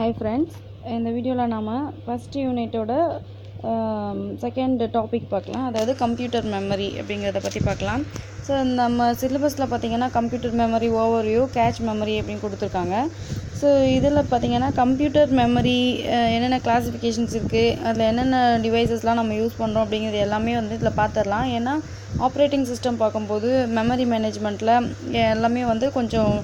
Hi friends இந்த வீடியோவில் நாம் ஃபஸ்ட் யூனிட்டோட செகண்ட் டாபிக் பார்க்கலாம். அதாவது கம்ப்யூட்டர் மெமரி அப்படிங்கிறத பற்றி பார்க்கலாம். ஸோ நம்ம சிலபஸில் பார்த்தீங்கன்னா computer memory overview cache memory அப்படின்னு கொடுத்துருக்காங்க. ஸோ இதில் பார்த்தீங்கன்னா கம்ப்யூட்டர் மெமரி என்னென்ன கிளாஸிஃபிகேஷன்ஸ் இருக்குது அதில் என்னென்ன டிவைசஸ்லாம் நம்ம யூஸ் பண்ணுறோம் அப்படிங்கிறது எல்லாமே வந்து இதில் பார்த்துடலாம் ஏன்னா ஆப்ரேட்டிங் சிஸ்டம் பார்க்கும்போது மெமரி மேனேஜ்மெண்ட்டில் எல்லாமே வந்து கொஞ்சம்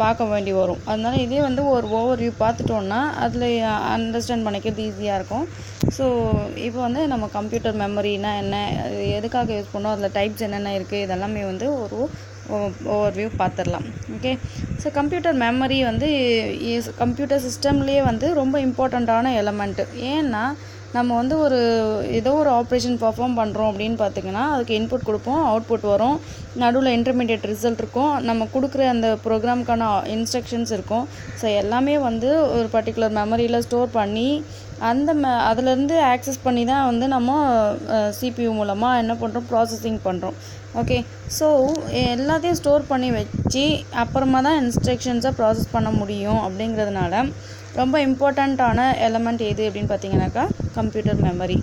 பார்க்க வேண்டி வரும். அதனால் இதே வந்து ஒரு ஓவர் வியூ பார்த்துட்டோன்னா அதில் அண்டர்ஸ்டாண்ட் பண்ணிக்கிறது ஈஸியாக இருக்கும். ஸோ இப்போ வந்து நம்ம கம்ப்யூட்டர் மெமரினா என்ன அது எதுக்காக யூஸ் பண்ணோம் அதில் டைப்ஸ் என்னென்ன இருக்குது இதெல்லாமே வந்து ஒரு ஓவர் வியூ பார்த்துடலாம். ஓகே ஸோ கம்ப்யூட்டர் மெமரி வந்து கம்ப்யூட்டர் சிஸ்டம்லேயே வந்து ரொம்ப இம்பார்ட்டண்ட்டான எலமெண்ட்டு ஏன்னா நம்ம வந்து ஒரு ஏதோ ஒரு ஆப்ரேஷன் பர்ஃபார்ம் பண்ணுறோம் அப்படின்னு பார்த்தீங்கன்னா அதுக்கு இன்புட் கொடுப்போம் அவுட்புட் வரும். நடுவில் இன்டர்மீடியட் ரிசல்ட் இருக்கும். நம்ம கொடுக்குற அந்த ப்ரோக்ராம்க்கான இன்ஸ்ட்ரக்ஷன்ஸ் இருக்கும். ஸோ எல்லாமே வந்து ஒரு பர்டிகுலர் மெமரியில் ஸ்டோர் பண்ணி அந்த மெ அதுலேருந்து ஆக்சஸ் பண்ணி தான் வந்து நம்ம சிபியூ மூலமாக என்ன பண்ணுறோம் ப்ராசஸிங் பண்ணுறோம் ஓகே ஸோ எல்லாத்தையும் ஸ்டோர் பண்ணி வச்சு அப்புறமா தான் இன்ஸ்ட்ரக்ஷன்ஸை ப்ராசஸ் பண்ண முடியும் அப்படிங்கிறதுனால ரொம்ப இம்பார்ட்டண்ட்டான எலமெண்ட் எது அப்படின்னு பார்த்தீங்கன்னாக்கா கம்ப்யூட்டர் மெமரி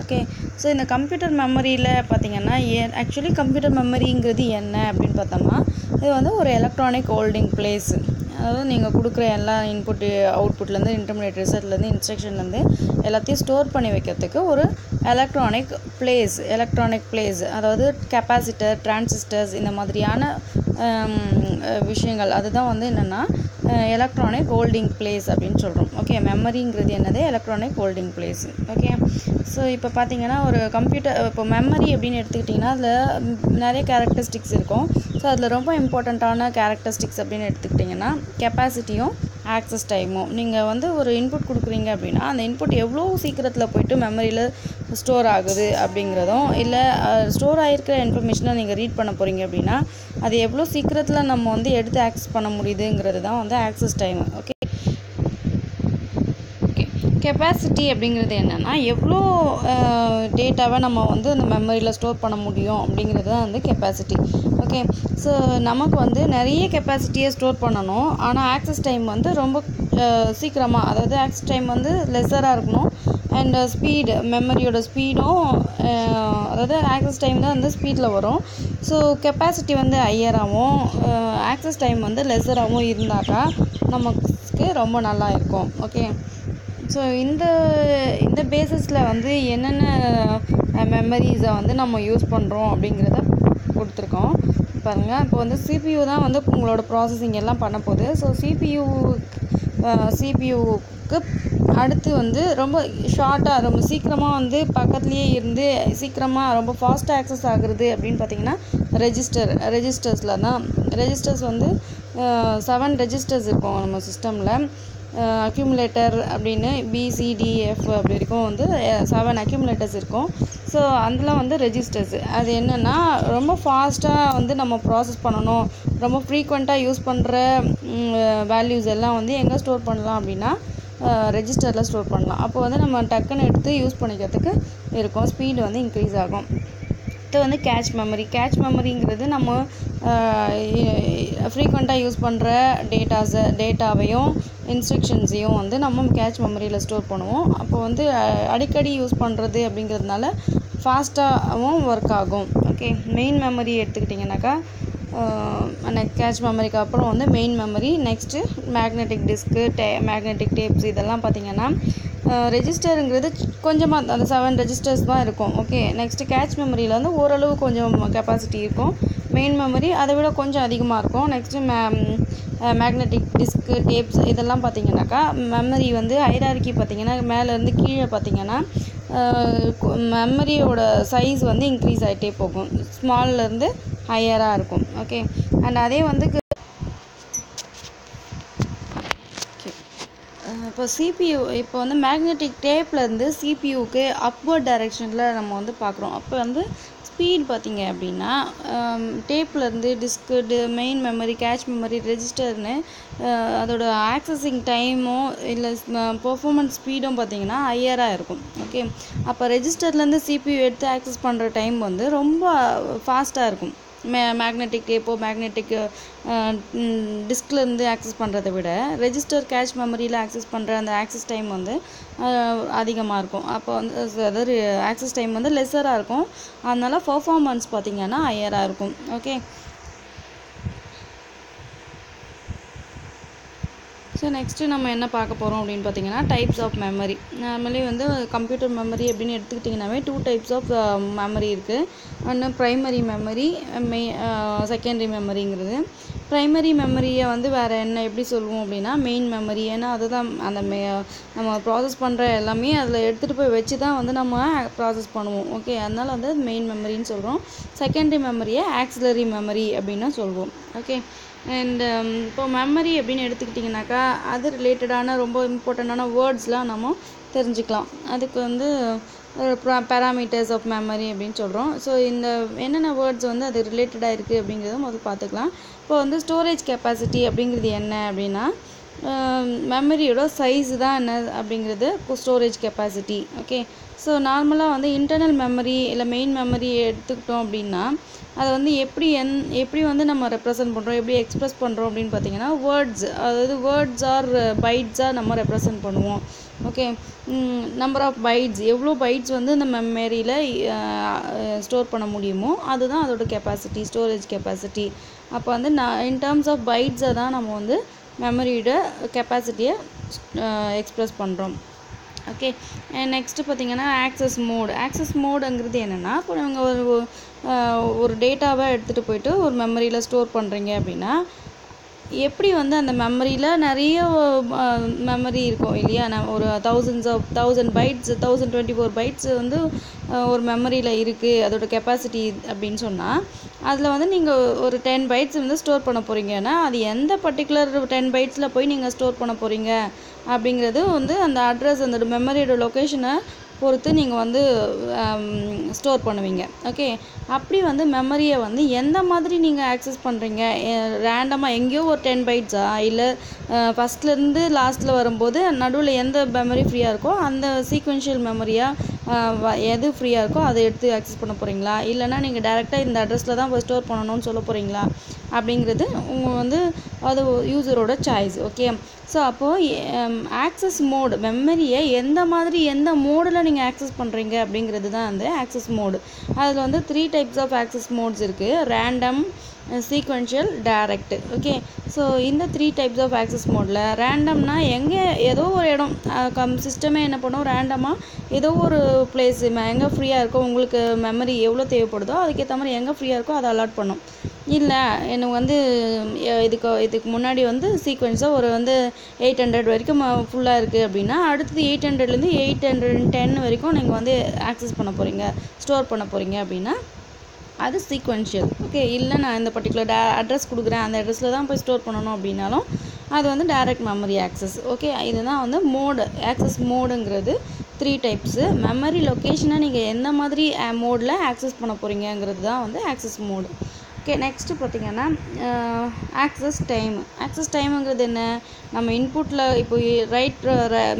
ஓகே ஸோ இந்த கம்ப்யூட்டர் மெமரியில் பார்த்தீங்கன்னா ஏ ஆக்சுவலி கம்ப்யூட்டர் மெமரிங்கிறது என்ன அப்படின்னு பார்த்தோம்னா இது வந்து ஒரு எலக்ட்ரானிக் ஹோல்டிங் பிளேஸ் அதாவது நீங்கள் கொடுக்குற எல்லா இன்புட் அவுட்புட்லேருந்து இன்டர்மீடியட் ரிசல்ட்லேருந்து இன்ஸ்ட்ரக்ஷன்லேருந்து எல்லாத்தையும் ஸ்டோர் பண்ணி வைக்கிறதுக்கு ஒரு எலக்ட்ரானிக் பிளேஸ் எலக்ட்ரானிக் பிளேஸ் அதாவது கெப்பாசிட்டர் டிரான்சிஸ்டர்ஸ் இந்த மாதிரியான விஷயங்கள். அதுதான் வந்து என்னென்னா எலக்ட்ரானிக் ஹோல்டிங் பிளேஸ் அப்படின்னு சொல்கிறோம் ஓகே மெமரிங்கிறது என்னது? Electronic holding place okay so இப்போ பார்த்தீங்கன்னா ஒரு கம்ப்யூட்டர் இப்போ மெமரி அப்படின்னு எடுத்துக்கிட்டிங்கன்னா அதில் நிறைய கேரக்டரிஸ்டிக்ஸ் இருக்கும். ஸோ அதில் ரொம்ப இம்பார்ட்டண்ட்டான கேரக்டரிஸ்டிக்ஸ் அப்படின்னு எடுத்துக்கிட்டிங்கன்னா கெப்பாசிட்டியும் ஆக்சஸ் டைமும் நீங்கள் வந்து ஒரு இன்புட் கொடுக்குறீங்க அப்படின்னா அந்த இன்புட் எவ்வளோ சீக்கிரத்தில் போயிட்டு மெமரியில் ஸ்டோர் ஆகுது அப்படிங்கிறதும் இல்லை ஸ்டோர் ஆகிருக்கிற இன்ஃபர்மேஷனை நீங்கள் ரீட் பண்ண போகிறீங்க அப்படின்னா அது எவ்வளோ சீக்கிரத்தில் நம்ம வந்து எடுத்து ஆக்சஸ் பண்ண முடியுதுங்கிறது தான் வந்து access time okay okay capacity அப்படிங்கிறது என்னென்னா எவ்வளோ டேட்டாவை நம்ம வந்து அந்த மெமரியில் ஸ்டோர் பண்ண முடியும் அப்படிங்கிறது தான் வந்து கெப்பாசிட்டி ஓகே ஸோ நமக்கு வந்து நிறைய கெப்பாசிட்டியை ஸ்டோர் பண்ணணும். ஆனால் ஆக்சஸ் டைம் வந்து ரொம்ப சீக்கிரமாக அதாவது ஆக்சஸ் டைம் வந்து லெஸராக இருக்கணும். அண்ட் ஸ்பீடு மெமரியோட ஸ்பீடும் அதாவது ஆக்சஸ் டைம் தான் வந்து ஸ்பீடில் வரும். ஸோ கெப்பாசிட்டி வந்து ஹையராகவும் ஆக்சஸ் டைம் வந்து லெஸராகவும் இருந்தாக்கா நமக்கு ரொம்ப நல்லா இருக்கும். ஓகே ஸோ இந்த இந்த பேசிஸில் வந்து என்னென்ன uh, மெமரிஸை வந்து நம்ம யூஸ் பண்ணுறோம் அப்படிங்கிறத கொடுத்துருக்கோம். பாருங்கள் இப்போ வந்து சிபியூ தான் வந்து உங்களோட ப்ராசஸிங் எல்லாம் பண்ண போகுது. ஸோ சிபியூ சிபியூக்கு அடுத்து வந்து ரொம்ப ஷார்ட்டாக ரொம்ப சீக்கிரமாக வந்து பக்கத்துலேயே இருந்து சீக்கிரமாக ரொம்ப ஃபாஸ்ட்டாக ஆக்சஸ் ஆகுறது அப்படின்னு பார்த்தீங்கன்னா ரெஜிஸ்டர் ரெஜிஸ்டர்ஸில் தான். ரெஜிஸ்டர்ஸ் வந்து செவன் ரெஜிஸ்டர்ஸ் இருக்கும் நம்ம சிஸ்டமில் அக்யூமுலேட்டர் அப்படின்னு பிசிடிஎஃப் அப்படி இருக்கும் வந்து செவன் அக்யூமுலேட்டர்ஸ் இருக்கும். ஸோ அதில் வந்து ரெஜிஸ்டர்ஸ் அது என்னென்னா ரொம்ப ஃபாஸ்ட்டாக வந்து நம்ம ப்ராசஸ் பண்ணணும். ரொம்ப ஃப்ரீக்வெண்ட்டாக யூஸ் பண்ணுற வேல்யூஸ் எல்லாம் வந்து எங்கே ஸ்டோர் பண்ணலாம் அப்படின்னா ரெஜிஸ்டரில் ஸ்டோர் பண்ணலாம். அப்போ வந்து நம்ம டக்குன்னு எடுத்து யூஸ் பண்ணிக்கிறதுக்கு இருக்கும். ஸ்பீடு வந்து இன்க்ரீஸ் ஆகும். அடுத்து வந்து கேட்ச் மெமரி கேட்ச் மெமரிங்கிறது நம்ம ஃப்ரீக்வெண்ட்டாக யூஸ் பண்ணுற டேட்டாஸை டேட்டாவையும் இன்ஸ்ட்ரக்ஷன்ஸையும் வந்து நம்ம கேட்ச் மெமரியில் ஸ்டோர் பண்ணுவோம். அப்போ வந்து அடிக்கடி யூஸ் பண்ணுறது அப்படிங்கிறதுனால ஃபாஸ்ட்டாகவும் ஒர்க் ஆகும். ஓகே மெயின் மெமரி எடுத்துக்கிட்டிங்கனாக்கா கேட்ச் மெமரிக்கு அப்புறம் வந்து main memory next magnetic disk டே மேக்னெட்டிக் டேப்ஸ் இதெல்லாம் பார்த்தீங்கன்னா ரெஜிஸ்டருங்கிறது கொஞ்சமாக அந்த செவன் ரெஜிஸ்டர்ஸ் தான் இருக்கும் ஓகே நெக்ஸ்ட்டு கேட்ச் மெமரியில் வந்து ஓரளவு கொஞ்சம் கெப்பாசிட்டி இருக்கும். மெயின் மெமரி அதை விட கொஞ்சம் அதிகமாக இருக்கும். நெக்ஸ்ட்டு மே மேக்னெட்டிக் டிஸ்க்கு டேப்ஸ் இதெல்லாம் பார்த்தீங்கன்னாக்கா மெமரி வந்து ஐராரிக்கி பார்த்தீங்கன்னா மேலேருந்து கீழே பார்த்தீங்கன்னா மெமரியோட சைஸ் வந்து இன்க்ரீஸ் ஆகிட்டே போகும். ஸ்மால்லேருந்து ஹையராக இருக்கும் ஓகே அண்ட் அதே வந்து கு- அஹ் இப்போ சிபியூ இப்போ வந்து மேக்னெட்டிக் டேப்லேருந்து சிபியூக்கு அப்வர்ட் டைரெக்ஷனில் நம்ம வந்து பார்க்குறோம். அப்போ வந்து ஸ்பீட் பார்த்தீங்க அப்படின்னா டேப்லேருந்து disk main memory cache memory ரெஜிஸ்டர்னு அதோட ஆக்சஸிங் டைமும் இல்லை பர்ஃபாமன்ஸ் ஸ்பீடும் பார்த்தீங்கன்னா ஹையராக இருக்கும். ஓகே அப்போ ரெஜிஸ்டர்லேருந்து சிபியூ எடுத்து ஆக்சஸ் பண்ணுற டைம் வந்து ரொம்ப ஃபாஸ்ட்டாக இருக்கும். மே மேக்னெட்டிக் டேப்போ மேக்னெட்டிக் டிஸ்க்லேருந்து ஆக்சஸ் பண்ணுறதை விட ரெஜிஸ்டர் கேஷ் மெமரியில் ஆக்சஸ் பண்ணுற அந்த ஆக்சஸ் டைம் வந்து அதிகமாக இருக்கும். அப்போ வந்து அதாவது ஆக்சஸ் டைம் வந்து லெஸ்ஸராக இருக்கும். அதனால் பர்ஃபார்மன்ஸ் பார்த்திங்கன்னா ஹையராக இருக்கும். ஓகே ஸோ நெக்ஸ்ட்டு நம்ம என்ன பார்க்க போகிறோம் அப்படின்னு பார்த்தீங்கன்னா டைப்ஸ் ஆஃப் மெமரி நார்மலி வந்து கம்ப்யூட்டர் மெமரி அப்படின்னு எடுத்துக்கிட்டிங்கனாவே டூ டைப்ஸ் ஆஃப் மெமரி இருக்குது ஒன்று ப்ரைமரி மெமரி மெய் செகண்டரி மெமரிங்கிறது ப்ரைமரி மெமரியை வந்து வேறு என்ன எப்படி சொல்லுவோம் அப்படின்னா மெயின் மெமரி ஏன்னா அதுதான் அந்த மெ நம்ம ப்ராசஸ் பண்ணுற எல்லாமே அதில் எடுத்துகிட்டு போய் வச்சு தான் வந்து நம்ம ப்ராசஸ் பண்ணுவோம். ஓகே அதனால் வந்து மெயின் மெமரின்னு சொல்கிறோம் செகண்டரி மெமரியை ஆக்சிலரி மெமரி அப்படின்னு சொல்லுவோம் ஓகே அண்ட் um, இப்போ மெமரி அப்படின்னு எடுத்துக்கிட்டிங்கனாக்கா அது ரிலேட்டடான ரொம்ப இம்பார்ட்டண்ட்டான வேர்ட்ஸ்லாம் நம்ம தெரிஞ்சுக்கலாம். அதுக்கு வந்து பேராமீட்டர்ஸ் ஆஃப் மெமரி அப்படின்னு சொல்கிறோம் ஸோ இந்த என்னென்ன வேர்ட்ஸ் வந்து அது ரிலேட்டடாக இருக்குது அப்படிங்கிறத முதல்ல பார்த்துக்கலாம். இப்போ வந்து ஸ்டோரேஜ் கெப்பாசிட்டி அப்படிங்கிறது என்ன அப்படின்னா um, மெமரியோட சைஸ் தான் என்ன அப்படிங்கிறது ஸ்டோரேஜ் கெப்பாசிட்டி ஓகே ஸோ நார்மலாக வந்து இன்டர்னல் மெமரி இல்லை மெயின் மெமரி எடுத்துக்கிட்டோம் அப்படின்னா அதை வந்து எப்படி என் எப்படி வந்து நம்ம ரெப்ரசன்ட் பண்ணுறோம் எப்படி எக்ஸ்ப்ரெஸ் பண்ணுறோம் அப்படின்னு பார்த்தீங்கன்னா வேர்ட்ஸ் அதாவது வேர்ட்ஸ் ஆர் பைட்ஸாக நம்ம ரெப்ரசன்ட் பண்ணுவோம். ஓகே நம்பர் ஆஃப் பைட்ஸ் எவ்வளோ பைட்ஸ் வந்து இந்த மெமரியில் ஸ்டோர் பண்ண முடியுமோ அதுதான் அதோட கெப்பாசிட்டி ஸ்டோரேஜ் கெப்பாசிட்டி அப்போ வந்து நான் இன் டேர்ம்ஸ் ஆஃப் பைட்ஸை தான் நம்ம வந்து மெமரியோட கெப்பாசிட்டியை எக்ஸ்ப்ரெஸ் பண்ணுறோம் ஓகே நெக்ஸ்ட்டு பார்த்தீங்கன்னா ஆக்சஸ் மோட் ஆக்சஸ் மோடுங்கிறது என்னென்னா இப்போ நாங்கள் ஒரு ஒரு டேட்டாவை எடுத்துகிட்டு போயிட்டு ஒரு மெமரியில் ஸ்டோர் பண்ணுறீங்க அப்படின்னா எப்படி வந்து அந்த மெமரியில் நிறைய மெமரி இருக்கும் இல்லையா? நான் ஒரு thousands of thousand bytes thousand twenty four bytes வந்து ஒரு மெமரியில் இருக்குது அதோட கெப்பாசிட்டி அப்படின்னு சொன்னால் அதில் வந்து நீங்கள் ஒரு டென் பைட்ஸ் வந்து ஸ்டோர் பண்ண போகிறீங்கன்னா அது எந்த பர்டிகுலர் டென் பைட்ஸில் போய் நீங்கள் ஸ்டோர் பண்ண போகிறீங்க அப்படிங்கிறது வந்து அந்த அட்ரஸ் அந்த மெமரியோட லொக்கேஷனை பொறுத்து நீங்கள் வந்து ஸ்டோர் பண்ணுவீங்க. ஓகே அப்படி வந்து மெமரியை வந்து எந்த மாதிரி நீங்கள் ஆக்சஸ் பண்ணுறீங்க ரேண்டமாக எங்கேயோ ஒரு டென் பைட்ஸா இல்லை ஃபஸ்ட்லேருந்து லாஸ்ட்டில் வரும்போது நடுவில் எந்த மெமரி ஃப்ரீயாக இருக்கோ அந்த சீக்வென்ஷியல் மெமரியாக எது ஃப்ரீயாக இருக்கோ அதை எடுத்து ஆக்சஸ் பண்ண போகிறீங்களா இல்லைனா நீங்கள் டேரெக்டாக இந்த அட்ரஸில் தான் போய் ஸ்டோர் பண்ணணும்னு சொல்ல போகிறீங்களா அப்படிங்கிறது உங்கள் வந்து அது யூசரோட சாய்ஸ் ஓகே ஸோ அப்போது ஆக்சஸ் மோடு மெமரியை எந்த மாதிரி எந்த மோடில் நீங்கள் ஆக்சஸ் பண்ணுறீங்க அப்படிங்கிறது தான் வந்து ஆக்சஸ் மோடு அதில் வந்து three types of access modes இருக்குது random sequential direct okay so இந்த த்ரீ டைப்ஸ் ஆஃப் ஆக்சஸ் மோடில் ரேண்டம்னா எங்கே ஏதோ ஒரு இடம் கம் சிஸ்டமே என்ன பண்ணும்? ரேண்டமாக ஏதோ ஒரு பிளேஸ் எங்கே ஃப்ரீயாக இருக்கோ உங்களுக்கு மெமரி எவ்வளோ தேவைப்படுதோ அதுக்கேற்ற மாதிரி எங்கே ஃப்ரீயாக இருக்கோ அதை அலாட் பண்ணும். இல்லை எனக்கு வந்து இதுக்கு இதுக்கு முன்னாடி வந்து சீக்வென்ஸாக ஒரு வந்து எயிட் ஹண்ட்ரட் வரைக்கும் ஃபுல்லாக இருக்குது அப்படின்னா அடுத்தது எயிட் ஹண்ட்ரட்லேருந்து எயிட் ஹண்ட்ரட் டென் வரைக்கும் நீங்கள் வந்து ஆக்சஸ் பண்ண போகிறீங்க ஸ்டோர் பண்ண போகிறீங்க அப்படின்னா அது சீக்வென்ஷியல் ஓகே இல்லை நான் இந்த பர்டிகுலர் டே அட்ரஸ் கொடுக்குறேன். அந்த அட்ரஸில் தான் போய் ஸ்டோர் பண்ணணும் அப்படின்னாலும் அது வந்து டைரக்ட் மெமரி ஆக்சஸ் ஓகே இதுதான் வந்து மோடு ஆக்சஸ் மோடுங்கிறது த்ரீ டைப்ஸு மெமரி லொக்கேஷனை நீங்கள் எந்த மாதிரி மோடில் ஆக்சஸ் பண்ண போகிறீங்கங்கிறது தான் வந்து ஆக்சஸ் மோடு ஓகே நெக்ஸ்ட்டு பார்த்தீங்கன்னா ஆக்சஸ் டைம் ஆக்சஸ் டைமுங்கிறது என்ன? நம்ம இன்புட்டில் இப்போ ரைட்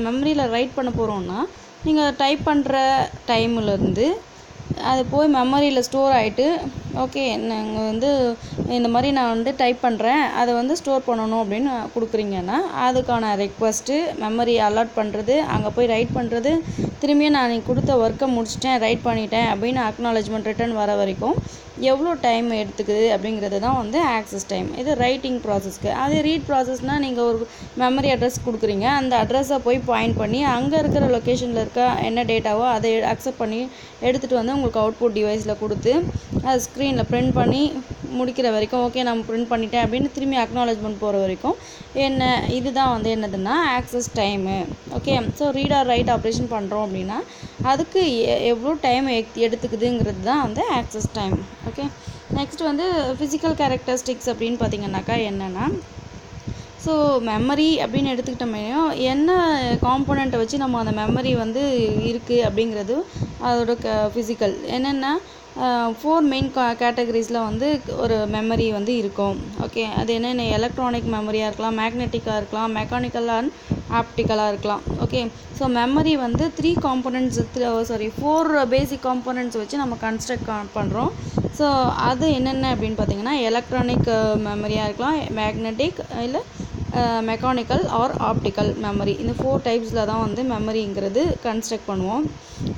மெமரியில் ரைட் பண்ண போகிறோன்னா நீங்கள் டைப் பண்ணுற டைம்லேருந்து அது போய் மெமரியில் ஸ்டோர் ஆகிட்டு ஓகே நாங்கள் வந்து இந்த மாதிரி நான் வந்து டைப் பண்ணுறேன் அதை வந்து ஸ்டோர் பண்ணணும் அப்படின்னு கொடுக்குறீங்கன்னா அதுக்கான ரெக்வஸ்ட்டு மெமரி அலாட் பண்ணுறது அங்கே போய் ரைட் பண்ணுறது திரும்பியும் நான் நீங்கள் கொடுத்த ஒர்க்கை முடிச்சிட்டேன் ரைட் பண்ணிட்டேன் அப்படின்னு அக்னாலஜ்மெண்ட் ரிட்டர்ன் வர வரைக்கும் எவ்வளோ டைம் எடுத்துக்குது அப்படிங்கிறது தான் வந்து ஆக்சஸ் டைம் இது ரைட்டிங் ப்ராசஸ்க்கு அது ரீட் ப்ராசஸ்னால் நீங்கள் ஒரு மெமரி அட்ரஸ் கொடுக்குறீங்க. அந்த அட்ரஸை போய் பாயிண்ட் பண்ணி அங்கே இருக்கிற லொக்கேஷனில் இருக்க என்ன டேட்டாவோ அதை அக்செப்ட் பண்ணி எடுத்துகிட்டு வந்து உங்களுக்கு அவுட்புட் டிவைஸில் கொடுத்து அது ஸ்க்ரீனில் பிரிண்ட் பண்ணி முடிக்கிற வரைக்கும் ஓகே நான் பிரிண்ட் பண்ணிட்டேன் அப்படின்னு திரும்பி அக்னாலஜ்மெண்ட் போகிற வரைக்கும் என்ன இதுதான் வந்து என்னதுன்னா access time okay so read or write operation பண்ணுறோம் அப்படின்னா அதுக்கு எ- எவ்வளோ டைம் எடுத்துக்குதுங்கிறது தான் வந்து ஆக்சஸ் டைம் ஓகே நெக்ஸ்ட் வந்து ஃபிசிக்கல் கேரக்டரிஸ்டிக்ஸ் அப்படின்னு பார்த்தீங்கன்னாக்கா என்னென்னா ஸோ மெமரி அப்படின்னு எடுத்துக்கிட்டோமே என்ன காம்போனண்ட்டை வச்சு நம்ம அந்த மெமரி வந்து இருக்குது அப்படிங்கிறது அதோட க ஃபிசிக்கல் என்னென்னா ஃபோர் மெயின் கா கேட்டகரிஸில் வந்து ஒரு மெமரி வந்து இருக்கும். ஓகே அது என்னென்ன? எலக்ட்ரானிக் மெமரியாக இருக்கலாம் மேக்னெட்டிக்காக இருக்கலாம் மெக்கானிக்கல் அண்ட் ஆப்டிக்கலாக இருக்கலாம். ஓகே ஸோ மெமரி வந்து three components sorry four basic components வச்சு நம்ம கன்ஸ்ட்ரக்ட் பண்ணுறோம் ஸோ அது என்னென்ன அப்படின்னு பார்த்தீங்கன்னா எலக்ட்ரானிக் மெமரியாக uh, இருக்கலாம் மேக்னெட்டிக் இல்லை மெக்கானிக்கல் ஆர் ஆப்டிக்கல் மெமரி இந்த ஃபோர் டைப்ஸில் தான் வந்து மெமரிங்கிறது கன்ஸ்ட்ரக்ட் பண்ணுவோம்.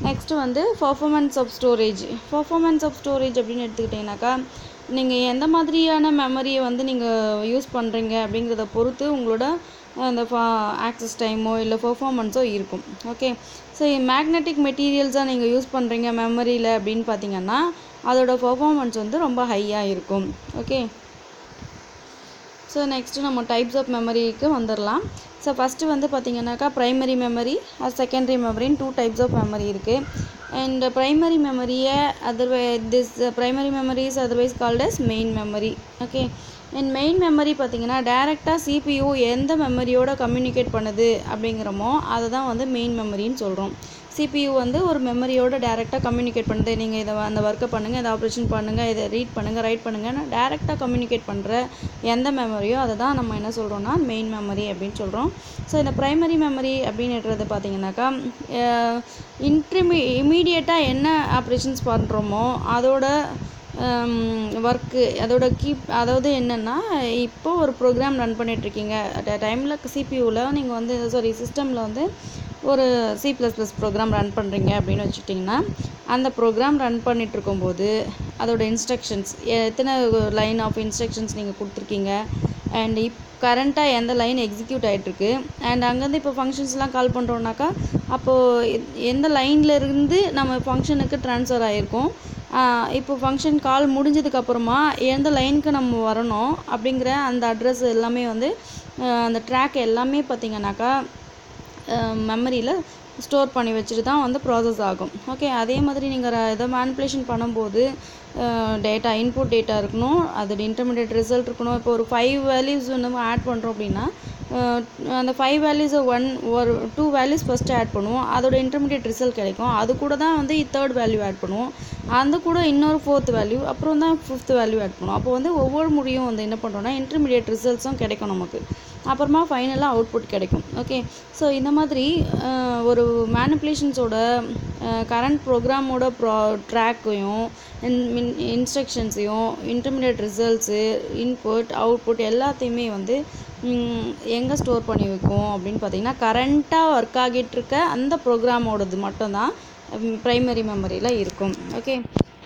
நெக்ஸ்ட்டு வந்து performance of storage performance of storage அப்படின்னு எடுத்துக்கிட்டிங்கனாக்கா நீங்கள் எந்த மாதிரியான மெமரியை வந்து நீங்கள் யூஸ் பண்ணுறீங்க அப்படிங்கிறத பொறுத்து உங்களோட அந்த ஆக்சஸ் டைமோ இல்லை பெர்ஃபார்மன்ஸோ இருக்கும். ஓகே ஸோ மேக்னெட்டிக் மெட்டீரியல்ஸாக நீங்கள் யூஸ் பண்ணுறீங்க மெமரியில் அப்படின்னு பார்த்தீங்கன்னா அதோட பெர்ஃபார்மன்ஸ் வந்து ரொம்ப ஹையாக இருக்கும். ஓகே ஸோ நெக்ஸ்ட்டு நம்ம டைப்ஸ் ஆஃப் மெமரிக்கு வந்துடலாம் ஸோ ஃபஸ்ட்டு வந்து பார்த்திங்கனாக்கா ப்ரைமரி மெமரி அது செகண்டரி மெமரின்னு டூ டைப்ஸ் ஆஃப் மெமரி இருக்குது அண்ட் ப்ரைமரி மெமரியை அதர்வை this primary memory is otherwise called as main memory okay and main memory பார்த்திங்கன்னா டேரெக்டாக சிபியூ எந்த மெமரியோட கம்யூனிகேட் பண்ணுது அப்படிங்கிறமோ அதை தான் வந்து மெயின் மெமரின்னு சொல்கிறோம் சிபியூ வந்து ஒரு மெமரியோட டேரெக்டாக கம்யூனிகேட் பண்ணுது நீங்கள் இதை அந்த ஒர்க்கை பண்ணுங்கள் இதை ஆப்ரேஷன் பண்ணுங்கள் இதை ரீட் பண்ணுங்கள் ரைட் பண்ணுங்கன்னு டேரெக்டாக கம்யூனிகேட் பண்ணுற எந்த மெமரியோ அதை தான் நம்ம என்ன சொல்கிறோம்னா மெயின் மெமரி அப்படின்னு சொல்கிறோம் ஸோ இந்த ப்ரைமரி மெமரி அப்படின்றது பார்த்தீங்கன்னாக்கா இன்ட்ரிமி இமீடியட்டாக என்ன ஆப்ரேஷன்ஸ் பண்ணுறோமோ அதோட ஒர்க்கு அதோட கீப் அதாவது என்னென்னா இப்போ ஒரு ப்ரோக்ராம் ரன் பண்ணிகிட்ருக்கீங்க அட் டைமில் சிபியூவில் நீங்கள் வந்து சாரி சிஸ்டமில் வந்து ஒரு C plus plus program run பண்ணுறீங்க அப்படின்னு வச்சுட்டிங்கன்னா அந்த ப்ரோக்ராம் ரன் பண்ணிட்டு இருக்கும்போது அதோட இன்ஸ்ட்ரக்ஷன்ஸ் எத்தனை லைன் ஆஃப் இன்ஸ்ட்ரக்ஷன்ஸ் நீங்கள் கொடுத்துருக்கீங்க? அண்ட் இப் கரண்ட்டாக எந்த லைன் எக்ஸிக்யூட் ஆகிட்டுருக்கு அண்ட் அங்கேருந்து இப்போ ஃபங்க்ஷன்ஸ்லாம் கால் பண்ணுறோன்னாக்கா அப்போது எந்த லைனில் இருந்து நம்ம ஃபங்க்ஷனுக்கு ட்ரான்ஸ்ஃபர் ஆகிருக்கோம் இப்போ ஃபங்க்ஷன் கால் முடிஞ்சதுக்கப்புறமா எந்த லைனுக்கு நம்ம வரணும்? அப்படிங்கிற அந்த அட்ரஸ் எல்லாமே வந்து அந்த ட்ராக் எல்லாமே பார்த்திங்கனாக்கா மெமரியில் ஸ்டோர் பண்ணி வச்சுட்டு தான் வந்து ப்ராசஸ் ஆகும். ஓகே அதே மாதிரி நீங்கள் இதை மேனிப்புலேஷன் பண்ணும்போது டேட்டா இன்புட் டேட்டா இருக்கணும். அது இன்டர்மீடியட் ரிசல்ட் இருக்கணும். இப்போ ஒரு ஃபைவ் வேல்யூஸ் நம்ம ஆட் பண்ணுறோம் அப்படின்னா அந்த ஃபைவ் வேல்யூஸை ஒன் ஒரு டூ வேல்யூஸ் ஃபஸ்ட்டு ஆட் பண்ணுவோம். அதோட இன்டர்மீடியட் ரிசல்ட் கிடைக்கும். அது கூட தான் வந்து தேர்ட் வேல்யூ ஆட் பண்ணுவோம். அந்த கூட இன்னொரு ஃபோர்த் வேல்யூ அப்புறம் தான் ஃபிஃப்த் வேல்யூ ஆட் பண்ணுவோம். அப்போ வந்து ஒவ்வொரு முறையும் வந்து என்ன பண்ணுறோன்னா இன்டர்மீடியட் ரிசல்ட்ஸும் கிடைக்கும் நமக்கு. அப்புறமா ஃபைனலாக அவுட்புட் கிடைக்கும். ஓகே ஸோ இந்த மாதிரி ஒரு மேனிப்புலேஷன்ஸோட கரண்ட் ப்ரோக்ராமோட ப்ரா ட்ராக்கையும் இன்ஸ்ட்ரக்ஷன்ஸையும் இன்டர்மீடியட் ரிசல்ட்ஸு இன்புட் அவுட்புட் எல்லாத்தையுமே வந்து எங்கே ஸ்டோர் பண்ணி வைக்கும் அப்படின்னு பார்த்தீங்கன்னா கரண்ட்டாக ஒர்க் ஆகிட்டு இருக்க அந்த ப்ரோக்ராமோடது மட்டும்தான் ப்ரைமரி மெமரியில் இருக்கும். ஓகே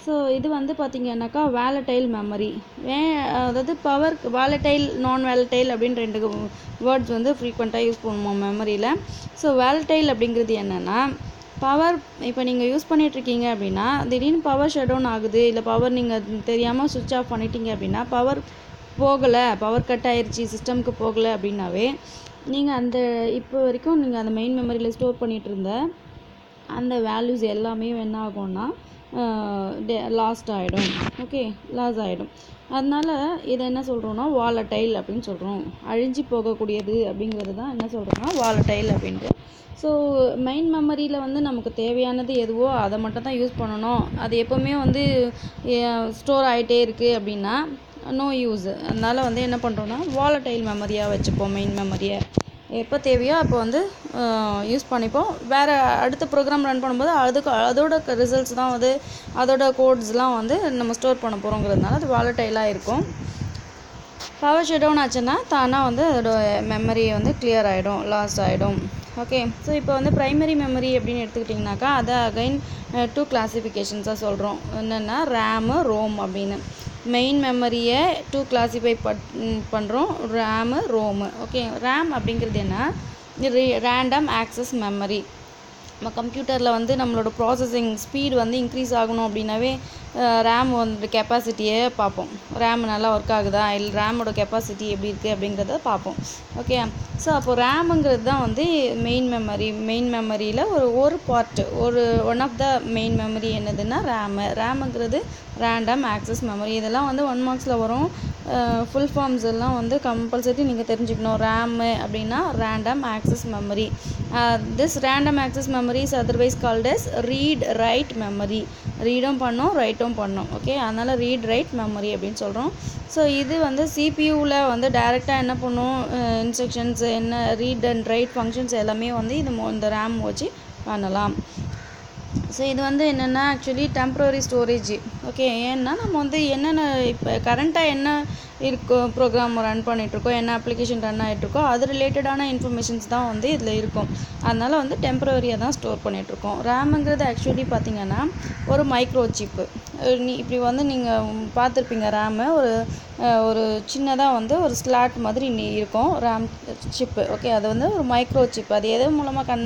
ஸோ இது வந்து பார்த்திங்கன்னாக்கா வேலடைல் மெமரி வே அதாவது பவர் வேலடைல் நான் வேலடைல் அப்படின்னு ரெண்டு வேர்ட்ஸ் வந்து ஃப்ரீக்வெண்ட்டாக யூஸ் பண்ணுவோம் மெமரியில் ஸோ வேலடைல் அப்படிங்கிறது என்னென்னா பவர் இப்போ நீங்கள் யூஸ் பண்ணிகிட்ருக்கீங்க அப்படின்னா திடீர்னு பவர் ஷட் டவுன் ஆகுது இல்லை பவர் நீங்கள் தெரியாமல் சுவிட்ச் ஆஃப் பண்ணிட்டீங்க அப்படின்னா பவர் போகலை பவர் கட் ஆயிடுச்சு சிஸ்டம்க்கு போகலை அப்படின்னாவே நீங்கள் அந்த இப்போ வரைக்கும் நீங்கள் அந்த மெயின் மெமரியில் ஸ்டோர் பண்ணிகிட்டு இருந்த அந்த வேல்யூஸ் எல்லாமே என்ன ஆகும்னா லாஸ்ட் ஆகிடும் ஓகே லாஸ் ஆகிடும் அதனால் இதை என்ன சொல்கிறோன்னா வாலட்டைல் அப்படின்னு சொல்கிறோம் அழிஞ்சு போகக்கூடியது அப்படிங்கிறது தான் என்ன சொல்கிறோன்னா வாலட்டைல் அப்படின்ட்டு. ஸோ மெயின் மெமரியில் வந்து நமக்கு தேவையானது எதுவோ அதை மட்டும் தான் யூஸ் பண்ணணும். அது எப்போவுமே வந்து ஸ்டோர் ஆகிட்டே இருக்குது அப்படின்னா நோ யூஸ் அதனால் வந்து என்ன பண்ணுறோன்னா வாலடைல் மெமரியாக வச்சுப்போம் மெயின் மெமரியை எப்போ தேவையோ அப்போ வந்து யூஸ் பண்ணிப்போம். வேறு அடுத்த ப்ரோக்ராம் ரன் பண்ணும்போது அதுக்கு அதோட ரிசல்ட்ஸ் தான் வந்து அதோட கோட்ஸ்லாம் வந்து நம்ம ஸ்டோர் பண்ண போகிறோங்கிறதுனால அது வாலடைலாக இருக்கும். பவர் ஷட் டவுன் ஆச்சுன்னா தானாக வந்து அதோட மெமரி வந்து கிளியர் ஆகிடும் லாஸ் ஆகிடும் ஓகே ஸோ இப்போ வந்து ப்ரைமரி மெமரி அப்படின்னு எடுத்துக்கிட்டிங்கனாக்கா அதை அகைன் டூ கிளாஸிஃபிகேஷன்ஸாக சொல்கிறோம் என்னென்னா ரேமு ரோம் அப்படின்னு. மெயின் மெமரியை டூ கிளாஸிஃபை பட் பண்ணுறோம் ரேமு ரோமு ஓகே ரேம் அப்படிங்கிறது என்ன? ரேண்டம் ஆக்சஸ் மெமரி நம்ம கம்ப்யூட்டரில் வந்து நம்மளோட ப்ராசஸிங் ஸ்பீடு வந்து இன்க்ரீஸ் ஆகணும் அப்படின்னாவே ரேம் வந்து கெப்பாசிட்டியே பார்ப்போம். ரேம் நல்லா ஒர்க் ஆகுதா? இல்லை ரேமோட கெப்பாசிட்டி எப்படி இருக்குது அப்படிங்கிறத பார்ப்போம். ஓகே ஸோ அப்போது ரேமுங்கிறது தான் வந்து மெயின் மெமரி மெயின் மெமரியில் ஒரு ஒரு பார்ட்டு ஒரு one of the main memory என்னதுன்னா ரேமு ரேமுங்கிறது ரேண்டம் ஆக்சஸ் மெமரி இதெல்லாம் வந்து ஒன் மார்க்ஸில் வரும். ஃபுல் ஃபார்ம்ஸ் எல்லாம் வந்து கம்பல்சரி நீங்கள் தெரிஞ்சுக்கணும். ரேமு அப்படின்னா random access memory this random access memory is otherwise called as read write memory ரீடும் பண்ணோம் ரைட்டும் பண்ணோம். ஓகே அதனால் ரீட் ரைட் மெமரி அப்படின்னு சொல்கிறோம் ஸோ இது வந்து சிபியூவில் வந்து டைரெக்டாக என்ன பண்ணும்? இன்ஸ்ட்ரக்ஷன்ஸ் என்ன ரீட் அண்ட் ரைட் ஃபங்க்ஷன்ஸ் எல்லாமே வந்து இது இந்த ரேம் வச்சு பண்ணலாம். ஸோ இது வந்து என்னென்னா ஆக்சுவலி டெம்ப்ரவரி ஸ்டோரேஜ் ஓகே ஏன்னா நம்ம வந்து என்னென்ன இப்போ கரண்ட்டாக என்ன இருக்கோ ப்ரோக்ராம் ரன் பண்ணிகிட்ருக்கோம் என்ன அப்ளிகேஷன் ரன் ஆகிட்ருக்கோ அது ரிலேட்டடான இன்ஃபர்மேஷன்ஸ் தான் வந்து இதில் இருக்கும். அதனால் வந்து டெம்ப்ரவரியாக தான் ஸ்டோர் பண்ணிகிட்ருக்கோம் ரேமுங்கிறது ஆக்சுவலி பார்த்திங்கன்னா ஒரு மைக்ரோ சிப்பு நீ இப்படி வந்து நீங்கள் பார்த்துருப்பீங்க ரேமு ஒரு ஒரு சின்னதாக வந்து ஒரு ஸ்லாட் மாதிரி நீ இருக்கும் ரேம் சிப்பு ஓகே அது வந்து ஒரு மைக்ரோ சிப் அது எது மூலமாக கண்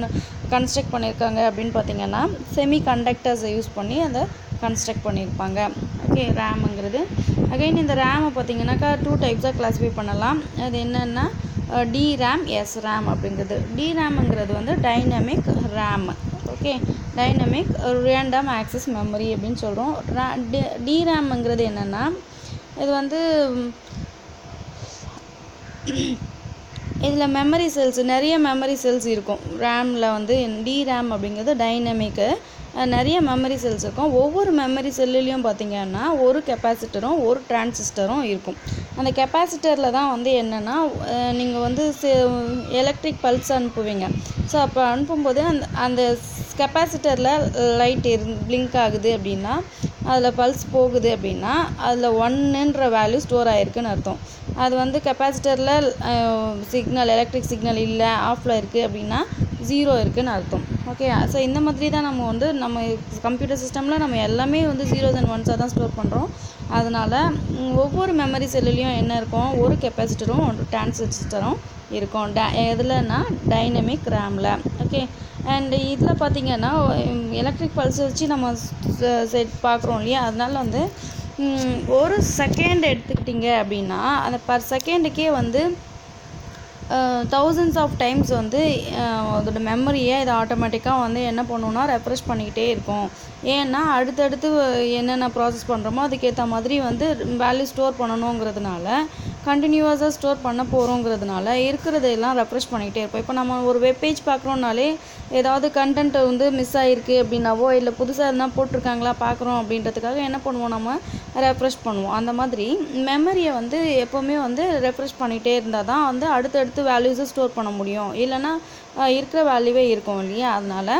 கன்ஸ்ட்ரக்ட் பண்ணியிருக்காங்க அப்படின்னு பார்த்தீங்கன்னா செமி கண்டக்டர்ஸை யூஸ் பண்ணி அதை கன்ஸ்ட்ரக்ட் பண்ணியிருப்பாங்க ஓகே ரேமுங்கிறது அகைன் இந்த ரேமை பார்த்தீங்கன்னாக்கா டூ டைப்ஸாக கிளாஸிஃபை பண்ணலாம். அது என்னென்னா டி ரேம் எஸ் ரேம் அப்படிங்கிறது. டி ரேமுங்கிறது வந்து dynamic RAM okay dynamic random access memory அப்படின்னு சொல்கிறோம் டி ரேமுங்கிறது என்னென்னா இது வந்து இதில் மெமரி செல்ஸ் நிறைய மெமரி செல்ஸ் இருக்கும். ரேமில் வந்து டி ரேம் அப்படிங்கிறது டைனமிக்கு நிறைய மெமரி செல்ஸ் இருக்கும். ஒவ்வொரு மெமரி செல்லுலேயும் பார்த்திங்கன்னா ஒரு கெப்பாசிட்டரும் ஒரு டிரான்சிஸ்டரும் இருக்கும். அந்த கெப்பாசிட்டரில் தான் வந்து என்னென்னா நீங்கள் வந்து எலக்ட்ரிக் பல்ஸ் அனுப்புவீங்க. ஸோ அப்போ அனுப்பும்போது அந்த அந்த கெப்பாசிட்டரில் லைட் இரு பிளிங்க் ஆகுது அப்படின்னா அதில் பல்ஸ் போகுது அப்படின்னா அதில் ஒன்னுன்ற வேல்யூ ஸ்டோர் ஆகிருக்குன்னு அர்த்தம். அது வந்து கெப்பாசிட்டரில் சிக்னல் எலக்ட்ரிக் சிக்னல் இல்லை ஆஃபில் இருக்குது அப்படின்னா ஜீரோ இருக்குதுன்னு அர்த்தம். ஓகே ஸோ இந்த மாதிரி தான் நம்ம வந்து நம்ம கம்ப்யூட்டர் சிஸ்டமில் நம்ம எல்லாமே வந்து ஜீரோஸ் அண்ட் ஒன்ஸாக தான் ஸ்டோர் பண்ணுறோம் அதனால் ஒவ்வொரு மெமரி செல்லுலேயும் என்ன இருக்கும்? ஒரு கெப்பாசிட்டரும் ஒரு டிரான்சிஸ்டரும் இருக்கும். ட எதுலன்னா டைனமிக் ரேமில் ஓகே அண்ட் இதில் பார்த்திங்கன்னா எலக்ட்ரிக் பல்ஸ் வச்சு நம்ம செட் பார்க்குறோம் இல்லையா? அதனால வந்து ஒரு செகண்ட் எடுத்துக்கிட்டிங்க அப்படின்னா அந்த பர் செகண்டுக்கே வந்து தௌசண்ட்ஸ் ஆஃப் டைம்ஸ் வந்து அதோட மெமரியை இதை ஆட்டோமேட்டிக்காக வந்து என்ன பண்ணுன்னா ரெஃப்ரெஷ் பண்ணிக்கிட்டே இருக்கும். ஏன்னா அடுத்தடுத்து என்னென்ன ப்ராசஸ் பண்ணுறோமோ அதுக்கேற்ற மாதிரி வந்து வேல்யூ ஸ்டோர் பண்ணணுங்கிறதுனால கண்டினியூவஸாக ஸ்டோர் பண்ண போகிறோங்கிறதுனால இருக்கிறதெல்லாம் ரெஃப்ரெஷ் பண்ணிகிட்டே இருப்போம். இப்போ நம்ம ஒரு வெப்பேஜ் பார்க்குறோம்னாலே ஏதாவது கண்டென்ட் வந்து மிஸ் ஆகிருக்கு அப்படின்னாவோ இல்லை புதுசாக எதுனா போட்டிருக்காங்களா பார்க்குறோம் அப்படின்றதுக்காக என்ன பண்ணுவோம்? நம்ம ரெஃப்ரெஷ் பண்ணுவோம். அந்த மாதிரி மெமரியை வந்து எப்போவுமே வந்து ரெஃப்ரெஷ் பண்ணிகிட்டே இருந்தால் தான் வந்து அடுத்தடுத்து வேல்யூஸை ஸ்டோர் பண்ண முடியும். இல்லைன்னா இருக்கிற வேல்யூவே இருக்கும் இல்லையா? அதனால்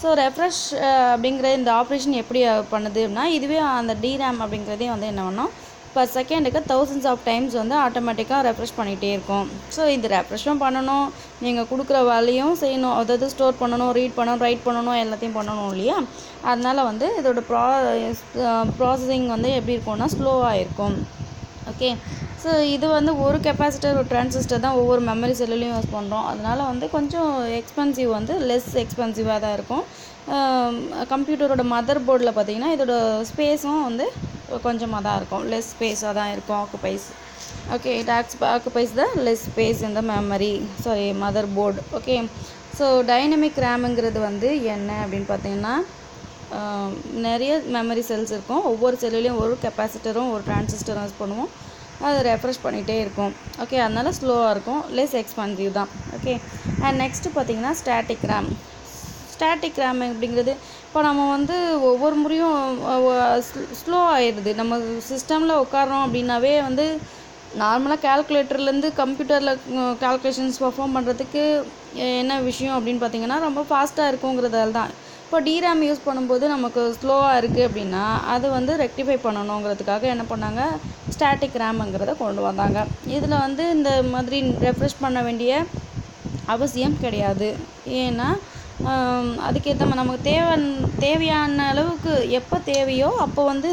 ஸோ ரெஃப்ரெஷ் அப்படிங்கிற இந்த ஆப்ரேஷன் எப்படி பண்ணுது அப்படின்னா இதுவே அந்த டிரேம் அப்படிங்கிறதே வந்து என்ன பண்ணோம்? பர் செகண்டுக்கு தௌசண்ட்ஸ் ஆஃப் டைம்ஸ் வந்து ஆட்டோமேட்டிக்காக ரெஃப்ரெஷ் பண்ணிகிட்டே இருக்கும். ஸோ இந்த ரெஃப்ரெஷும் பண்ணணும். நீங்கள் கொடுக்குற வேலையும் செய்யணும். அதாவது ஸ்டோர் பண்ணணும் ரீட் பண்ணணும் ரைட் பண்ணணும் எல்லாத்தையும் பண்ணணும் இல்லையா? அதனால் வந்து இதோட ப்ரா ப்ராசஸிங் வந்து எப்படி இருக்கும்னா ஸ்லோவாக இருக்கும். ஓகே ஸோ இது வந்து ஒரு கெப்பாசிட்டர் ஒரு டிரான்சிஸ்டர் தான் ஒவ்வொரு மெமரி செல்லுலையும் யூஸ் பண்ணுறோம் அதனால் வந்து கொஞ்சம் எக்ஸ்பென்சிவ் வந்து லெஸ் எக்ஸ்பென்சிவாக தான் இருக்கும். கம்ப்யூட்டரோட மதர் போர்டில் பார்த்தீங்கன்னா இதோட ஸ்பேஸும் வந்து கொஞ்சமாக தான் இருக்கும். லெஸ் ஸ்பேஸாக தான் இருக்கும். ஆக்குபைஸ் ஓகே இட் ஆக்ஸ் ஆக்குபைஸ் த லெஸ் ஸ்பேஸ் இந்த memory sorry motherboard okay so dynamic ரேமுங்கிறது வந்து என்ன அப்படின்னு பார்த்தீங்கன்னா நிறைய மெமரி செல்ஸ் இருக்கும். ஒவ்வொரு செல்லுலேயும் ஒரு கெப்பாசிட்டரும் ஒரு டிரான்சிஸ்டரும் யூஸ் பண்ணுவோம். அது ரெஃப்ரெஷ் பண்ணிகிட்டே இருக்கும். ஓகே அதனால் ஸ்லோவாக இருக்கும். லெஸ் எக்ஸ்பென்சிவ் தான். ஓகே அண்ட் நெக்ஸ்ட்டு பார்த்தீங்கன்னா ஸ்டாட்டிக் ரேம் ஸ்டாட்டிக் ரேம் அப்படிங்கிறது. இப்போ நம்ம வந்து ஒவ்வொரு முறையும் ஸ்லோ ஆயிடுது நம்ம சிஸ்டமில் உட்காரோம் அப்படின்னாவே வந்து நார்மலாக கேல்குலேட்டர்லேருந்து கம்ப்யூட்டரில் கால்குலேஷன்ஸ் பர்ஃபார்ம் பண்ணுறதுக்கு என்ன விஷயம் அப்படின்னு பார்த்தீங்கன்னா ரொம்ப ஃபாஸ்ட்டாக இருக்குங்கிறதால தான். இப்போ டிராம் யூஸ் பண்ணும்போது நமக்கு ஸ்லோவாக இருக்குது அப்படின்னா அது வந்து ரெக்டிஃபை பண்ணணுங்கிறதுக்காக என்ன பண்ணாங்க? ஸ்டாட்டிக் ரேமுங்கிறத கொண்டு வந்தாங்க. இதில் வந்து இந்த மாதிரி ரெஃப்ரெஷ் பண்ண வேண்டிய அவசியம் கிடையாது. ஏன்னா அதுக்கேற்ற மாதிரி நமக்கு தேவை தேவையான அளவுக்கு எப்போ தேவையோ அப்போ வந்து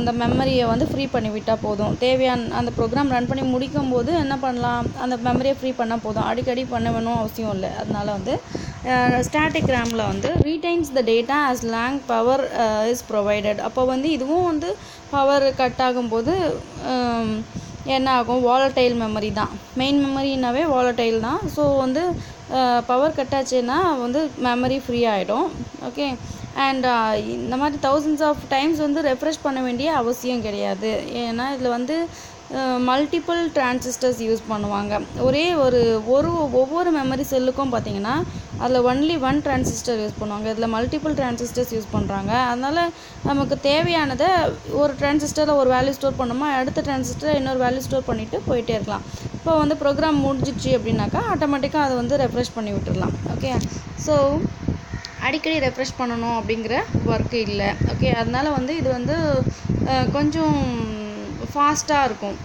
இந்த மெமரியை வந்து ஃப்ரீ பண்ணி விட்டால் போதும். தேவையான அந்த ப்ரோக்ராம் ரன் பண்ணி முடிக்கும் போது என்ன பண்ணலாம்? அந்த மெமரியை ஃப்ரீ பண்ணால் போதும். அடிக்கடி பண்ண வேணும் அவசியம் இல்லை. அதனால் வந்து ஸ்டாட்டிக் ரேமில் வந்து retains the data as long power is provided அப்போ வந்து இதுவும் வந்து பவர் கட் ஆகும்போது என்ன ஆகும் வாலடைல் மெமரி தான். மெயின் மெமரினாவே வாலடைல் தான். ஸோ வந்து பவர் கட் ஆச்சுன்னா வந்து மெமரி ஃப்ரீ ஆகிடும் ஓகே அண்ட் இந்த மாதிரி தௌசண்ட்ஸ் ஆஃப் டைம்ஸ் வந்து ரெஃப்ரெஷ் பண்ண வேண்டிய அவசியம் கிடையாது. ஏன்னா இதில் வந்து மல்டிப்புள் டிரான்சிஸ்டர்ஸ் யூஸ் பண்ணுவாங்க. ஒரே ஒரு ஒரு ஒவ்வொரு மெமரி செல்லுக்கும் பார்த்தீங்கன்னா அதில் ஒன்லி ஒன் டிரான்சிஸ்டர் யூஸ் பண்ணுவாங்க. இதில் மல்டிபிள் டிரான்சிஸ்டர்ஸ் யூஸ் பண்ணுறாங்க அதனால் நமக்கு தேவையானதை ஒரு டிரான்சிஸ்டரில் ஒரு வேல்யூ ஸ்டோர் பண்ணோமா அடுத்த டிரான்சிஸ்டரில் இன்னொரு வேல்யூ ஸ்டோர் பண்ணிவிட்டு போயிட்டே இருக்கலாம். இப்போ வந்து ப்ரோக்ராம் முடிஞ்சிடுச்சு அப்படின்னாக்கா ஆட்டோமேட்டிக்காக அதை வந்து ரெஃப்ரெஷ் பண்ணி விட்டுடலாம் ஓகே ஸோ அடிக்கடி ரெஃப்ரெஷ் பண்ணணும் அப்படிங்கிற ஒர்க்கு இல்லை. ஓகே அதனால் வந்து இது வந்து கொஞ்சம் ஃபாஸ்ட்டாக இருக்கும்.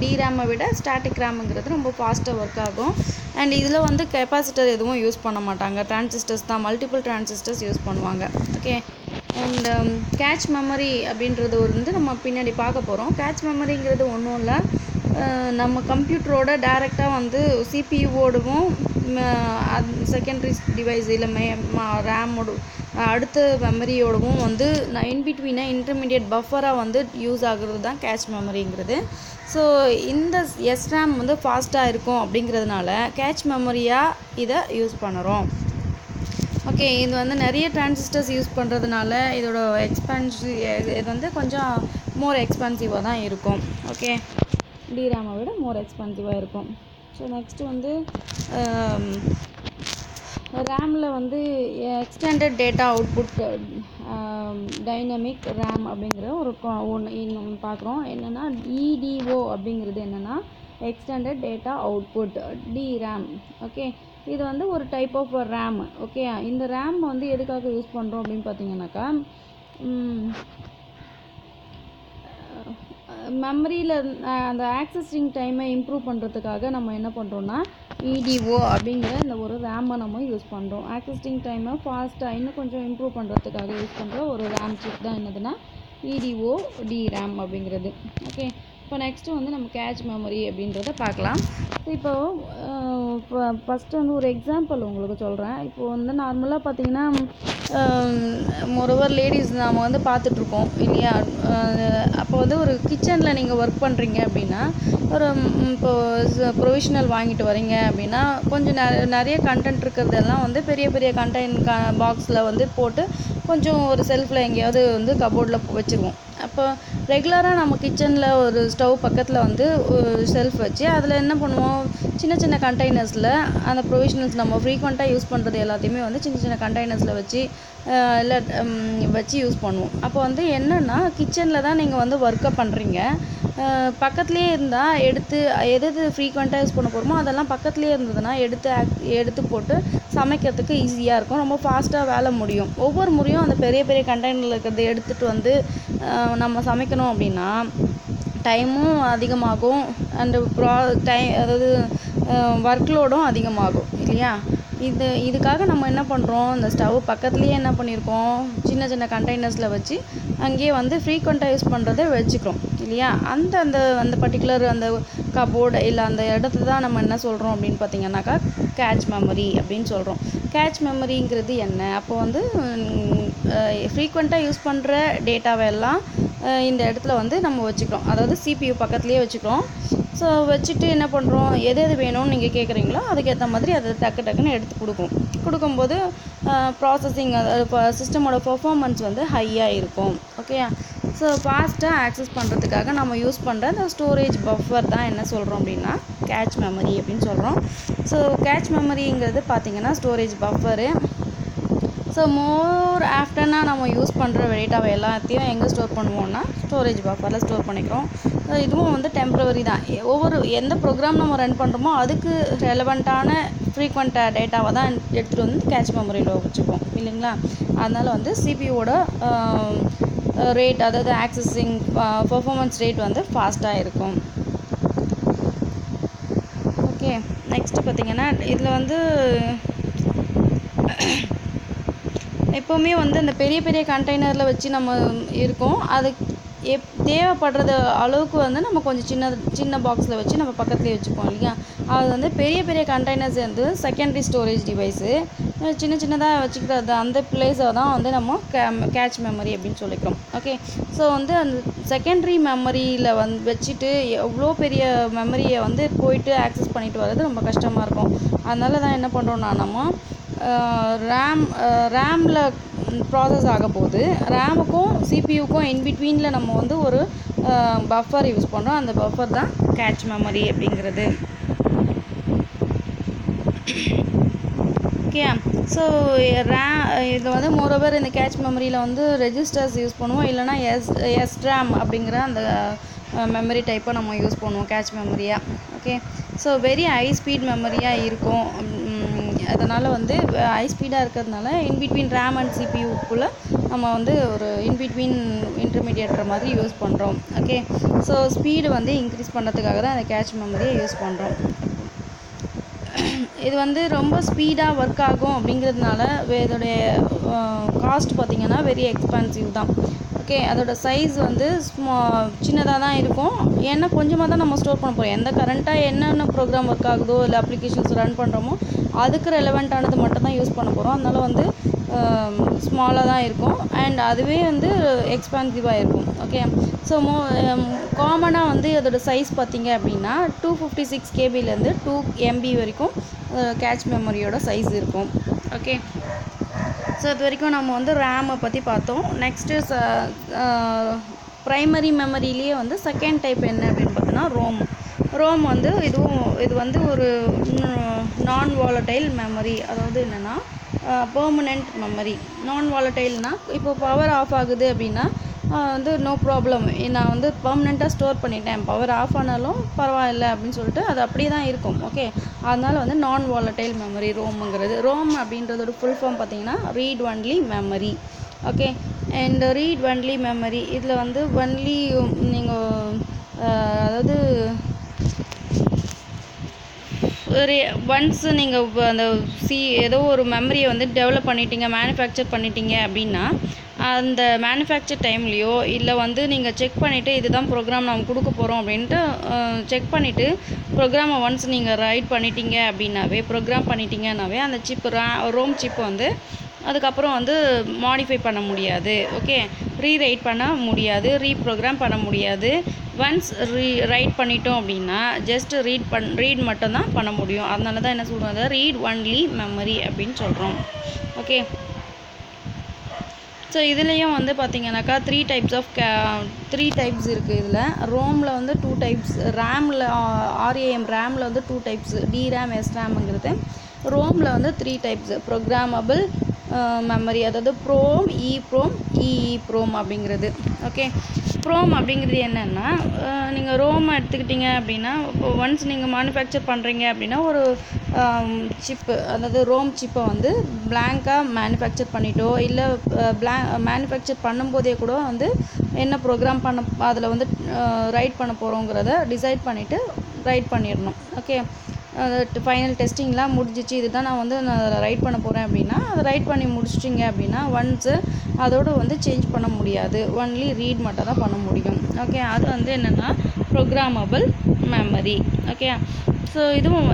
டிராமை விட ஸ்டாட்டிக் ரேமுங்கிறது ரொம்ப ஃபாஸ்ட்டாக ஒர்க் ஆகும். அண்ட் இதில் வந்து கெப்பாசிட்டர் எதுவும் யூஸ் பண்ண மாட்டாங்க. டிரான்சிஸ்டர்ஸ் தான் மல்டிபிள் டிரான்சிஸ்டர்ஸ் யூஸ் பண்ணுவாங்க. ஓகே அண்ட் கேட்ச் மெமரி அப்படின்றது வந்து நம்ம பின்னாடி பார்க்க போகிறோம் கேட்ச் மெமரிங்கிறது ஒன்றும் இல்லை. நம்ம கம்ப்யூட்டரோட டைரெக்டாக வந்து சிபியூவோடவும் செகண்டரி டிவைஸ் இல்லை மே ரேமோட அடுத்த மெமரியோடவும் வந்து இன் இன்பிட்வீனாக இன்டர்மீடியட் பஃபராக வந்து யூஸ் ஆகுறது தான் கேட்ச் மெமரிங்கிறது ஸோ இந்த எஸ்ரேம் வந்து ஃபாஸ்ட்டாக இருக்கும் அப்படிங்கிறதுனால கேட்ச் மெமரியாக இதை யூஸ் பண்ணுறோம். ஓகே இது வந்து நிறைய டிரான்சிஸ்டர்ஸ் யூஸ் பண்ணுறதுனால இதோட எக்ஸ்பென்சிவ் இது வந்து கொஞ்சம் மோர் எக்ஸ்பென்சிவாக தான் இருக்கும். ஓகே டிராமை விட மோர் எக்ஸ்பென்சிவாக இருக்கும். ஸோ நெக்ஸ்ட் வந்து um, ரேமில் வந்து extended data output dynamic RAM அப்படிங்கிற ஒரு ஒன்று இன்னும் பார்க்குறோம் என்னென்னா இடிஓ அப்படிங்கிறது என்னென்னா extended data output D RAM okay இது வந்து ஒரு டைப் ஆஃப் ரேம் ஓகே இந்த ரேம் வந்து எதுக்காக யூஸ் பண்ணுறோம் அப்படின்னு பார்த்தீங்கன்னாக்கா மெமரியில் அந்த ஆக்சஸிங் டைமை இம்ப்ரூவ் பண்ணுறதுக்காக நம்ம என்ன பண்ணுறோன்னா இடிஓ அப்படிங்கிற இந்த ஒரு ரேமை நம்ம யூஸ் பண்ணுறோம் ஆக்சிஸ்டிங் டைமை ஃபாஸ்ட்டாக இன்னும் கொஞ்சம் இம்ப்ரூவ் பண்ணுறதுக்காக யூஸ் பண்ணுற ஒரு ரேம் சிப் தான் என்னதுன்னா இடிஓ டி ரேம் அப்படிங்கிறது. ஓகே இப்போ நெக்ஸ்ட்டு வந்து நம்ம கேட்ச் மெமரி அப்படின்றத பார்க்கலாம். இப்போ இப்போ ஃபஸ்ட்டு வந்து ஒரு எக்ஸாம்பிள் உங்களுக்கு சொல்கிறேன் இப்போ வந்து நார்மலாக பார்த்தீங்கன்னா மொரவர் லேடிஸ் நாம் வந்து பார்த்துட்ருக்கோம் இல்லையா? அப்போ வந்து ஒரு கிச்சனில் நீங்கள் ஒர்க் பண்ணுறீங்க அப்படின்னா ஒரு இப்போது இப்போ ப்ரொவிஷனல் வாங்கிட்டு வரீங்க அப்படின்னா கொஞ்சம் நெ- நிறைய கண்டென்ட் இருக்கிறதெல்லாம் வந்து பெரிய பெரிய கண்டெய்ன் க பாக்ஸில் வந்து போட்டு கொஞ்சம் ஒரு செல்ஃபில் எங்கேயாவது வந்து கபோர்டில் வச்சுருவோம். அப்போ ரெகுலராக நம்ம கிச்சனில் ஒரு ஸ்டவ் பக்கத்தில் வந்து செல்ஃப் வச்சு அதில் என்ன பண்ணுவோம்? சின்ன சின்ன கண்டெய்னர்ஸில் அந்த ப்ரொவிஷனல்ஸ் நம்ம ஃப்ரீக்வெண்ட்டாக யூஸ் பண்ணுறது எல்லாத்தையுமே வந்து சின்ன சின்ன கண்டெய்னர்ஸில் வச்சு இல்லை வச்சு யூஸ் பண்ணுவோம். அப்போ வந்து என்னென்னா கிச்சனில் தான் நீங்கள் வந்து ஒர்க்கை பண்ணுறீங்க பக்கத்துலேயே இருந்தால் எடுத்து எது எது ஃப்ரீக்வெண்ட்டாக யூஸ் பண்ண போகிறோமோ அதெல்லாம் பக்கத்துலேயே இருந்ததுன்னா எடுத்து ஆக்- எடுத்து போட்டு சமைக்கிறதுக்கு ஈஸியாக இருக்கும். ரொம்ப ஃபாஸ்ட்டாக வேலை முடியும். ஒவ்வொரு முறையும் அந்த பெரிய பெரிய கண்டெய்னரில் இருக்கிறத எடுத்துகிட்டு வந்து நம்ம சமைக்கணும் அப்படின்னா டைமும் அதிகமாகும். அண்டு ப்ரா டை அதாவது ஒர்க் லோடும் அதிகமாகும். இல்லையா? இது இதுக்காக நம்ம என்ன பண்ணுறோம் இந்த ஸ்டவ் பக்கத்துலேயே என்ன பண்ணியிருக்கோம்? சின்ன சின்ன கண்டெய்னர்ஸில் வச்சு அங்கேயே வந்து ஃப்ரீக்வெண்ட்டாக யூஸ் பண்ணுறதை வச்சுக்கிறோம் இல்லையா? அந்த அந்த அந்த பர்டிகுலர் அந்த கபோர்டு இல்லை அந்த இடத்த தான் நம்ம என்ன சொல்கிறோம் அப்படின்னு பார்த்தீங்கன்னாக்கா கேட்ச் மெமரி அப்படின்னு சொல்கிறோம் கேட்ச் மெமரிங்கிறது என்ன? அப்போ வந்து ஃப்ரீக்வெண்ட்டாக யூஸ் பண்ணுற டேட்டாவை எல்லாம் இந்த இடத்துல வந்து நம்ம வச்சுக்கிறோம். அதாவது சிபியூ பக்கத்துலேயே வச்சுக்கிறோம். ஸோ வச்சுட்டு என்ன பண்ணுறோம் எது எது வேணும்னு நீங்கள் கேட்குறீங்களோ அதுக்கேற்ற மாதிரி அதை டக்கு டக்குன்னு எடுத்து கொடுக்கும் கொடுக்கும்போது ப்ராசஸிங் அதாவது இப்போ சிஸ்டமோட பர்ஃபார்மன்ஸ் வந்து ஹையாக இருக்கும். ஓகேயா ஸோ ஃபாஸ்ட்டாக ஆக்சஸ் பண்ணுறதுக்காக நம்ம யூஸ் பண்ணுற அந்த ஸ்டோரேஜ் பஃபர் தான் என்ன சொல்கிறோம் அப்படின்னா கேட்ச் மெமரி அப்படின்னு சொல்கிறோம் ஸோ கேட்ச் மெமரிங்கிறது பார்த்தீங்கன்னா ஸ்டோரேஜ் பஃபரு ஸோ மோர் ஆஃப்டர்னாக நம்ம யூஸ் பண்ணுற டேட்டாவை எல்லாத்தையும் எங்கே ஸ்டோர் பண்ணுவோம்னா ஸ்டோரேஜ் பஃபரில் ஸ்டோர் பண்ணிக்கிறோம். இதுவும் வந்து டெம்ப்ரவரி தான். ஒவ்வொரு எந்த ப்ரோக்ராம் நம்ம ரன் பண்ணுறோமோ அதுக்கு ரெலவெண்ட்டான ஃப்ரீக்வெண்ட்டாக டேட்டாவை தான் எடுத்துகிட்டு வந்து கேட்ச் மெமரியில் வச்சுப்போம். இல்லைங்களா? அதனால் வந்து சிபியோட ரேட் அதாவது ஆக்சஸிங் பர்ஃபார்மன்ஸ் ரேட் வந்து ஃபாஸ்ட்டாக இருக்கும். ஓகே நெக்ஸ்ட்டு பார்த்தீங்கன்னா இதில் வந்து எப்போவுமே வந்து அந்த பெரிய பெரிய கண்டெய்னரில் வச்சு நம்ம இருக்கோம். அது எப் தேவைப்படுறது அளவுக்கு வந்து நம்ம கொஞ்சம் சின்ன சின்ன பாக்ஸில் வச்சு நம்ம பக்கத்துலேயே வச்சுப்போம் இல்லையா? அது வந்து பெரிய பெரிய கண்டெய்னர்ஸ் வந்து செகண்டரி ஸ்டோரேஜ் டிவைஸு சின்ன சின்னதாக வச்சுக்கிறது அந்த பிளேஸை தான் வந்து நம்ம கே கேட்ச் மெமரி அப்படின்னு சொல்லிக்கிறோம். ஓகே ஸோ வந்து அந்த செகண்டரி மெமரியில் வந்து வச்சுட்டு எவ்வளோ பெரிய மெமரியை வந்து போயிட்டு ஆக்சஸ் பண்ணிட்டு வர்றது ரொம்ப கஷ்டமாக இருக்கும். அதனால தான் என்ன பண்ணுறோம்னா நம்ம ரேம் ரேமில் ப்ராசஸ் ஆக போகுது. ரேமுக்கும் சிபியூக்கும் இன்பிட்வீனில் நம்ம வந்து ஒரு பஃபர் யூஸ் பண்ணுறோம் அந்த பஃபர் தான் கேட்ச் மெமரி அப்படிங்கிறது. ஓகே ஸோ ரே இது வந்து மோரோவர் இந்த கேட்ச் மெமரியில் வந்து ரெஜிஸ்டர்ஸ் யூஸ் பண்ணுவோம். இல்லைனா எஸ் எஸ்ட்ராம் அப்படிங்கிற அந்த மெமரி டைப்பை நம்ம யூஸ் பண்ணுவோம் cache மெமரியாக okay so very high speed மெமரியாக இருக்கும். அதனால் வந்து ஹை ஸ்பீடாக இருக்கிறதுனால இன்பிட்வீன் ரேம் அண்ட் சிபியூக்குள்ளே நம்ம வந்து ஒரு இன்பிட்வீன் இன்டர்மீடியேட்ற மாதிரி யூஸ் பண்ணுறோம் ஓகே ஸோ ஸ்பீடு வந்து இன்க்ரீஸ் பண்ணுறதுக்காக தான் அந்த கேட்ச் மெமரியை யூஸ் பண்ணுறோம் இது வந்து ரொம்ப ஸ்பீடாக ஒர்க் ஆகும் அப்படிங்கிறதுனால இதோடைய காஸ்ட் பார்த்திங்கன்னா வெரி எக்ஸ்பென்சிவ் தான். ஓகே அதோட சைஸ் வந்து ஸ்மா சின்னதாக தான் இருக்கும். ஏன்னா கொஞ்சமாக தான் நம்ம ஸ்டோர் பண்ண போகிறோம் எந்த கரண்ட்டாக என்னென்ன ப்ரோக்ராம் ஒர்க் ஆகுதோ இல்லை அப்ளிகேஷன்ஸ் ரன் பண்ணுறோமோ அதுக்கு ரெலவெண்ட்டானது மட்டும் தான் யூஸ் பண்ண போகிறோம் அதனால் வந்து ஸ்மாலாக தான் இருக்கும். அண்ட் அதுவே வந்து எக்ஸ்பென்சிவாக இருக்கும். ஓகே ஸோ மோ காமனாக வந்து அதோடய சைஸ் பார்த்தீங்க அப்படின்னா டூ ஃபிஃப்டி சிக்ஸ் கேபிலேருந்து டூ எம்பி வரைக்கும் கேட்ச் மெமரியோட சைஸ் இருக்கும். ஓகே ஸோ இது வரைக்கும் நம்ம வந்து ரேமை பற்றி பார்த்தோம். நெக்ஸ்ட்டு ப்ரைமரி மெமரியிலேயே வந்து செகண்ட் டைப் என்ன அப்படின்னு பார்த்தோன்னா ரோம் ரோம் வந்து இதுவும் இது வந்து ஒரு நான் வாலடைல் மெமரி அதாவது என்னென்னா பர்மனெண்ட் மெமரி நான் வாலடைல்னால் இப்போ பவர் ஆஃப் ஆகுது அப்படின்னா வந்து நோ ப்ராப்ளம் நான் வந்து பர்மனெண்ட்டாக ஸ்டோர் பண்ணிட்டேன். பவர் ஆஃப் ஆனாலும் பரவாயில்ல அப்படின்னு சொல்லிட்டு அது அப்படியே தான் இருக்கும். ஓகே அதனால் வந்து நான் வாலடைல் மெமரி ரோம்ங்கிறது ரோம் அப்படின்றதோட ஃபுல் ஃபார்ம் பார்த்தீங்கன்னா read only memory okay and read only memory இதில் வந்து ஒன்லி நீங்கள் அதாவது ஒரு ஒன்ஸ் நீங்கள் அந்த சி ஏதோ ஒரு மெமரியை வந்து டெவலப் பண்ணிட்டீங்க மேனுஃபேக்சர் பண்ணிட்டீங்க அப்படின்னா அந்த மேனுஃபேக்சர் டைம்லேயோ இல்லை வந்து நீங்கள் செக் பண்ணிவிட்டு இதுதான் ப்ரோக்ராம் நம்ம கொடுக்க போகிறோம் அப்படின்ட்டு செக் பண்ணிவிட்டு ப்ரோக்ராமை ஒன்ஸ் நீங்கள் ரைட் பண்ணிட்டீங்க அப்படின்னாவே ப்ரோக்ராம் பண்ணிட்டீங்கன்னாவே அந்த சிப் ரோம் சிப் வந்து அதுக்கப்புறம் வந்து மாடிஃபை பண்ண முடியாது. ஓகே ரீ ரைட் பண்ண முடியாது ரீப்ரோக்ராம் பண்ண முடியாது. ஒன்ஸ் ரீ ரைட் பண்ணிட்டோம் அப்படின்னா ஜஸ்ட் ரீட் பண் ரீட் மட்டும்தான் பண்ண முடியும். அதனால தான் என்ன சொல்கிறது ரீட் ஒன்லி மெமரி அப்படின்னு சொல்கிறோம் ஓகே ஸோ இதுலேயும் வந்து பார்த்தீங்கன்னாக்கா three types of cache three types இருக்குது இதில். ரோமில் வந்து டூ டைப்ஸ் ரேமில் ஆர்ஏஎம் ரேமில் வந்து டூ டைப்ஸ் டிரேம் எஸ்ரேம்ங்கிறது ரோமில் வந்து த்ரீ டைப்ஸ் ப்ரோக்ராமபிள் மெமரி அதாவது PROM E PROM EE PROM அப்படிங்கிறது. ஓகே ப்ரோம் அப்படிங்கிறது என்னென்னா நீங்கள் ரோம் எடுத்துக்கிட்டீங்க அப்படின்னா இப்போ ஒன்ஸ் நீங்கள் மேனுஃபேக்சர் பண்ணுறீங்க அப்படின்னா ஒரு சிப்பு அதாவது ரோம் சிப்பை வந்து பிளாங்காக மேனுஃபேக்சர் பண்ணிட்டோ இல்லை பிளா மேனுஃபேக்சர் பண்ணும்போதே கூட வந்து என்ன ப்ரோக்ராம் பண்ண அதில் வந்து ரைட் பண்ண போகிறோங்கிறத டிசைட் பண்ணிவிட்டு ரைட் பண்ணிடணும். ஓகே ஃபைனல் டெஸ்டிங்லாம் முடிஞ்சிச்சு. இதுதான் நான் வந்து நான் ரைட் பண்ண போகிறேன் அப்படின்னா அதை ரைட் பண்ணி முடிச்சிட்டிங்க அப்படின்னா ஒன்ஸு அதோடு வந்து சேஞ்ச் பண்ண முடியாது. ஒன்லி ரீட் மட்டும் தான் பண்ண முடியும். ஓகே அது வந்து என்னென்னா ப்ரோக்ராமபிள் மெமரி ஓகே ஸோ இதுவும்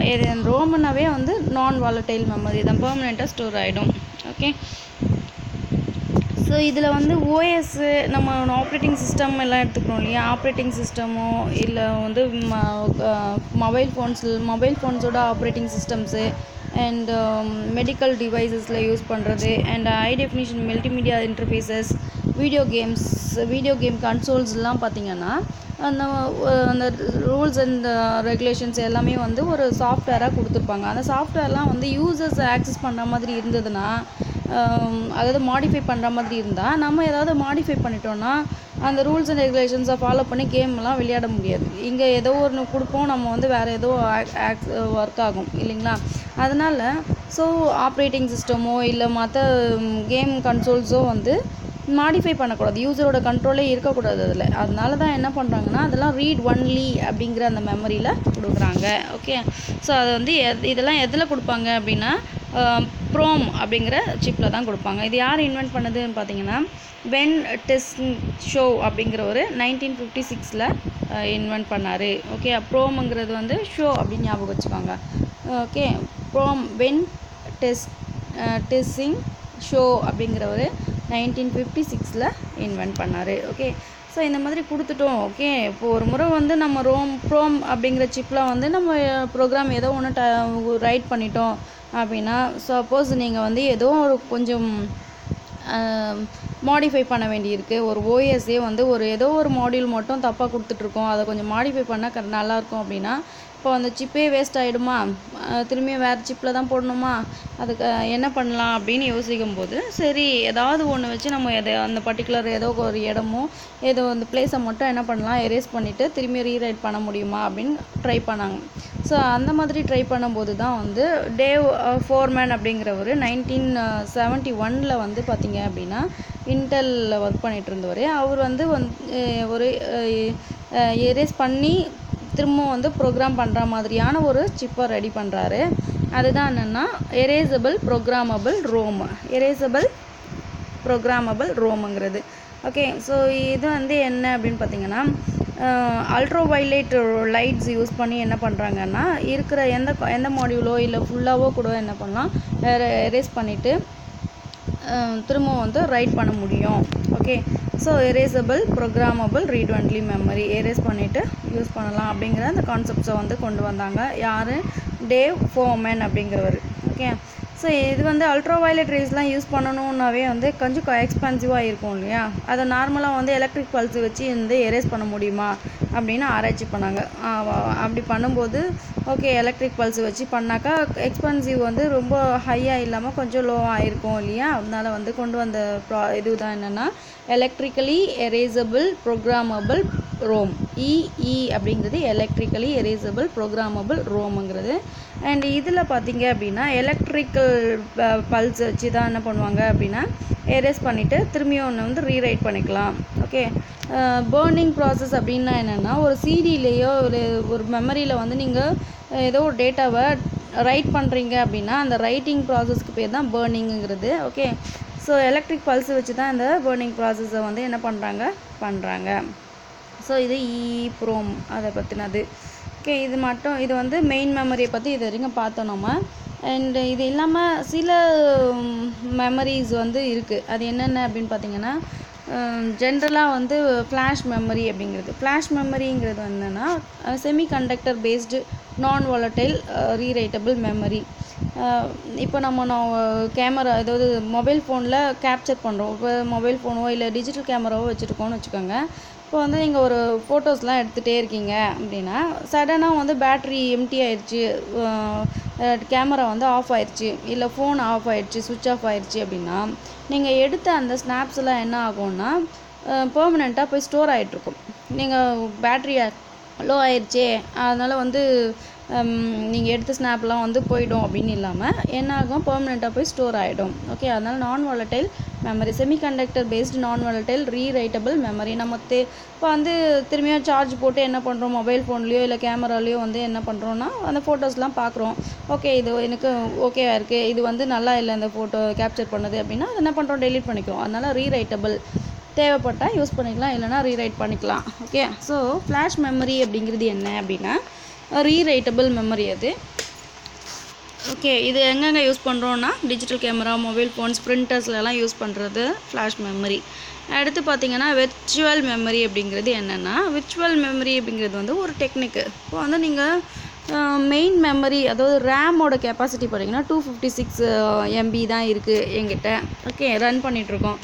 ரோமனாவே வந்து நான் வாலட்டைல் மெமரி தான் பர்மனெண்ட்டாக ஸ்டோர் ஆகிடும் ஓகே ஸோ இதில் வந்து ஓஎஸ்ஸு நம்ம ஆப்ரேட்டிங் சிஸ்டம் எல்லாம் எடுத்துக்கிறோம் இல்லையா? ஆப்ரேட்டிங் சிஸ்டமோ இல்லை வந்து மொபைல் ஃபோன்ஸில் மொபைல் ஃபோன்ஸோட ஆப்ரேட்டிங் சிஸ்டம்ஸு அண்ட் மெடிக்கல் டிவைசஸில் யூஸ் பண்ணுறது and high definition multimedia interfaces video games video game கன்சோல்ஸ்லாம் பார்த்தீங்கன்னா அந்த அந்த ரூல்ஸ் அண்ட் ரெகுலேஷன்ஸ் எல்லாமே வந்து ஒரு சாஃப்ட்வேராக கொடுத்துருப்பாங்க. அந்த சாஃப்ட்வேர்லாம் வந்து யூசர்ஸ் ஆக்சஸ் பண்ணுற மாதிரி இருந்ததுன்னா அதாவது மாடிஃபை பண்ணுற மாதிரி இருந்தால் நம்ம ஏதாவது மாடிஃபை பண்ணிட்டோன்னா அந்த ரூல்ஸ் அண்ட் ரெகுலேஷன்ஸை ஃபாலோ பண்ணி கேம்லாம் விளையாட முடியாது. இங்கே ஏதோ ஒன்று கொடுப்போம் நம்ம வந்து வேறு ஏதோ ஒர்க் ஆகும் இல்லைங்களா? அதனால் ஸோ ஆப்ரேட்டிங் சிஸ்டமோ இல்லை மற்ற கேம் கன்சோல்ஸோ வந்து மாடிஃபை பண்ணக்கூடாது. யூசரோட கண்ட்ரோலே இருக்கக்கூடாது அதில். அதனால தான் என்ன பண்ணுறாங்கன்னா அதெல்லாம் ரீட் ஒன்லி அப்படிங்கிற அந்த மெமரியில் கொடுக்குறாங்க. ஓகே ஸோ அது வந்து எத் இதெல்லாம் எதில் கொடுப்பாங்க அப்படின்னா ப்ரோம் அப்படிங்கிற சிப்பில் தான் கொடுப்பாங்க. இது யார் இன்வென்ட் பண்ணதுன்னு பார்த்தீங்கன்னா வென் டெஸ்ட் ஷோ அப்படிங்கிற ஒரு நைன்டீன் ஃபிஃப்டி சிக்ஸில் இன்வென்ட் பண்ணார். ஓகே ப்ரோம்ங்கிறது வந்து ஷோ அப்படின்னு ஞாபகம் வச்சுப்பாங்க ஓகே ப்ரோம் வென் டெஸ்ட் டெஸ்டிங் ஷோ அப்படிங்கிற ஒரு நைன்டீன் ஃபிஃப்டி சிக்ஸில் இன்வென்ட் பண்ணார். ஓகே ஸோ இந்த மாதிரி கொடுத்துட்டோம். ஓகே இப்போ ஒரு முறை வந்து நம்ம ரோம் ப்ரோம் அப்படிங்கிற சிப்பில் வந்து நம்ம ப்ரோக்ராம் ஏதோ ஒன்று ட ரைட் பண்ணிட்டோம். அப்படின்னா சப்போஸ் நீங்கள் வந்து ஏதோ ஒரு கொஞ்சம் மாடிஃபை பண்ண வேண்டியிருக்கு. ஒரு ஓஎஸ்ஏ வந்து ஒரு ஏதோ ஒரு மாடியூல் மட்டும் தப்பாக கொடுத்துட்ருக்கோம் அதை கொஞ்சம் மாடிஃபை பண்ணால் க நல்லாயிருக்கும் அப்படின்னா இப்போ அந்த சிப்பே வேஸ்ட் ஆகிடுமா திரும்பியும் வேறு சிப்பில் தான் போடணுமா? அதுக்கு என்ன பண்ணலாம் அப்படின்னு யோசிக்கும் போது சரி ஏதாவது ஒன்று வச்சு நம்ம எதை அந்த பர்டிகுலர் ஏதோ ஒரு இடமோ ஏதோ அந்த பிளேஸை மட்டும் என்ன பண்ணலாம்? எரேஸ் பண்ணிவிட்டு திரும்பி ரீரைட் பண்ண முடியுமா அப்படின்னு ட்ரை பண்ணாங்க. ஸோ அந்த மாதிரி ட்ரை பண்ணும்போது தான் வந்து டேவ் ஃபோர்மேன் அப்படிங்கிறவர் நைன்டீன் செவன்ட்டி ஒனில் வந்து பார்த்தீங்க அப்படின்னா இன்டெல்லில் ஒர்க் பண்ணிகிட்டு இருந்தவர். அவர் வந்து வந்து ஒரு எரேஸ் பண்ணி திரும்பவும் வந்து ப்ரோக்ராம் பண்ணுற மாதிரியான ஒரு சிப்பை ரெடி பண்ணுறாரு அதுதான் என்னென்னா erasable programmable ROM erasable programmable ரோமுங்கிறது okay so இது வந்து என்ன அப்படின்னு பார்த்தீங்கன்னா அல்ட்ரா வைலைட் லைட்ஸ் யூஸ் பண்ணி என்ன பண்ணுறாங்கன்னா இருக்கிற எந்த எந்த மாடியூலோ இல்லை ஃபுல்லாகவோ கூட என்ன பண்ணலாம் எரேஸ் பண்ணிவிட்டு திரும்பவும் வந்து ரைட் பண்ண முடியும். Okay so erasable programmable read only memory erase பண்ணிவிட்டு யூஸ் பண்ணலாம் அப்படிங்கிற அந்த கான்செப்ட்ஸை வந்து கொண்டு வந்தாங்க. யார்? டேவ் ஃபோமேன் அப்படிங்கிறவர். ஓகே ஸோ இது வந்து அல்ட்ரா வயலட் ரேஸ்லாம் யூஸ் பண்ணணுன்னாவே வந்து கொஞ்சம் எக்ஸ்பென்சிவாக இருக்கும் இல்லையா? அதை நார்மலாக வந்து எலக்ட்ரிக் பல்ஸ் வச்சு வந்து எரேஸ் பண்ண முடியுமா? அப்படின்னு ஆராய்ச்சி பண்ணாங்க. அப்படி பண்ணும்போது ஓகே எலக்ட்ரிக் பல்ஸ் வச்சு பண்ணாக்கா எக்ஸ்பென்சிவ் வந்து ரொம்ப ஹையாக இல்லாமல் கொஞ்சம் லோவாக இருக்கும் இல்லையா? அதனால வந்து கொண்டு வந்த ப்ரா இது தான் என்னென்னா electrically erasable programmable ROM EE அப்படிங்கிறது எலக்ட்ரிக்கலி எரேசபிள் ப்ரோக்ராமபிள் ரோமுங்கிறது அண்ட் இதில் பார்த்தீங்க அப்படின்னா எலக்ட்ரிக்கல் பல்ஸ் வச்சு தான் என்ன பண்ணுவாங்க அப்படின்னா எரேஸ் பண்ணிவிட்டு திரும்பியும் ஒன்று வந்து ரீரைட் பண்ணிக்கலாம். ஓகே பேர்னிங் ப்ராசஸ் அப்படின்னா என்னென்னா ஒரு சிடிலேயோ ஒரு ஒரு மெமரியில் வந்து நீங்கள் ஏதோ ஒரு டேட்டாவை ரைட் பண்ணுறீங்க அப்படின்னா அந்த ரைட்டிங் ப்ராசஸ்க்கு பேர் தான் பேர்னிங்குங்கிறது ஓகே ஸோ எலக்ட்ரிக் பல்ஸ் வச்சு தான் இந்த பேர்னிங் ப்ராசஸை வந்து என்ன பண்ணுறாங்க பண்ணுறாங்க ஸோ இது e, ஈப்ரோம் ப்ரோம் அதை பற்றினது ஓகே இது மட்டும் இது வந்து மெயின் மெமரியை பற்றி இது வரைக்கும் பார்த்தோம் நம்ம. அண்டு இது இல்லாமல் சில மெமரிஸ் வந்து இருக்குது அது என்னென்ன அப்படின்னு பார்த்தீங்கன்னா ஜென்ரலாக வந்து ஃப்ளாஷ் மெமரி அப்படிங்கிறது. ஃப்ளாஷ் மெமரிங்கிறது என்னென்னா semiconductor based non volatile rewritable memory இப்போ நம்ம நான் கேமரா அதாவது மொபைல் ஃபோனில் கேப்சர் பண்ணுறோம். இப்போ மொபைல் ஃபோனோ இல்லை டிஜிட்டல் கேமராவோ வச்சுருக்கோன்னு வச்சுக்கோங்க. இப்போ வந்து நீங்கள் ஒரு ஃபோட்டோஸ்லாம் எடுத்துகிட்டே இருக்கீங்க அப்படின்னா சடனாக வந்து பேட்ரி எம்டி ஆயிடுச்சு கேமரா வந்து ஆஃப் ஆயிடுச்சு இல்லை ஃபோன் ஆஃப் ஆயிடுச்சு சுவிட்ச் ஆஃப் ஆயிடுச்சு அப்படின்னா நீங்கள் எடுத்த அந்த ஸ்னாப்ஸ்லாம் என்ன ஆகும்னா பெர்மனெண்ட்டாக போய் ஸ்டோர் ஆகிட்ருக்கும் நீங்கள் பேட்ரி லோ ஆயிடுச்சே அதனால் வந்து நீங்கள் எடுத்த ஸ்னாப்லாம் வந்து போயிடும் அப்படின்னு இல்லாமல் என்ன ஆகும் பெர்மனெண்ட்டாக போய் ஸ்டோர் ஆகிடும் ஓகே அதனால் non volatile memory semiconductor based non volatile rewritable memory நம்ம தே இப்போ வந்து திரும்பியும் சார்ஜ் போட்டு என்ன பண்ணுறோம் மொபைல் ஃபோன்லேயோ இல்லை கேமராலேயோ வந்து என்ன பண்ணுறோன்னா அந்த ஃபோட்டோஸ்லாம் பார்க்குறோம் ஓகே இது எனக்கு ஓகேவா இருக்குது இது வந்து நல்லா இல்லை இந்த ஃபோட்டோ கேப்சர் பண்ணது அப்படின்னா அது என்ன பண்ணுறோம் டெலிட் பண்ணிக்கிறோம் அதனால் ரீரைட்டபிள் தேவைப்பட்டால் யூஸ் பண்ணிக்கலாம். இல்லைனா ரீரைட் பண்ணிக்கலாம். ஓகே ஸோ ஃப்ளாஷ் மெமரி அப்படிங்கிறது என்ன அப்படின்னா ரீரைட்டபிள் மெமரி அது. ஓகே இது எங்கெங்கே யூஸ் பண்ணுறோன்னா டிஜிட்டல் கேமரா மொபைல் ஃபோன்ஸ் பிரிண்டர்ஸ்லலாம் யூஸ் பண்ணுறது ஃப்ளாஷ் மெமரி அடுத்து பார்த்தீங்கன்னா விர்ச்சுவல் மெமரி அப்படிங்கிறது என்னென்னா விர்ச்சுவல் மெமரி அப்படிங்கிறது வந்து ஒரு டெக்னிக்கு இப்போ வந்து நீங்கள் மெயின் மெமரி அதாவது ரேமோட கெப்பாசிட்டி பார்த்தீங்கன்னா டூ ஃபிஃப்டி சிக்ஸ் எம்பி தான் இருக்குது என்கிட்ட. ஓகே ரன் பண்ணிகிட்ருக்கோம்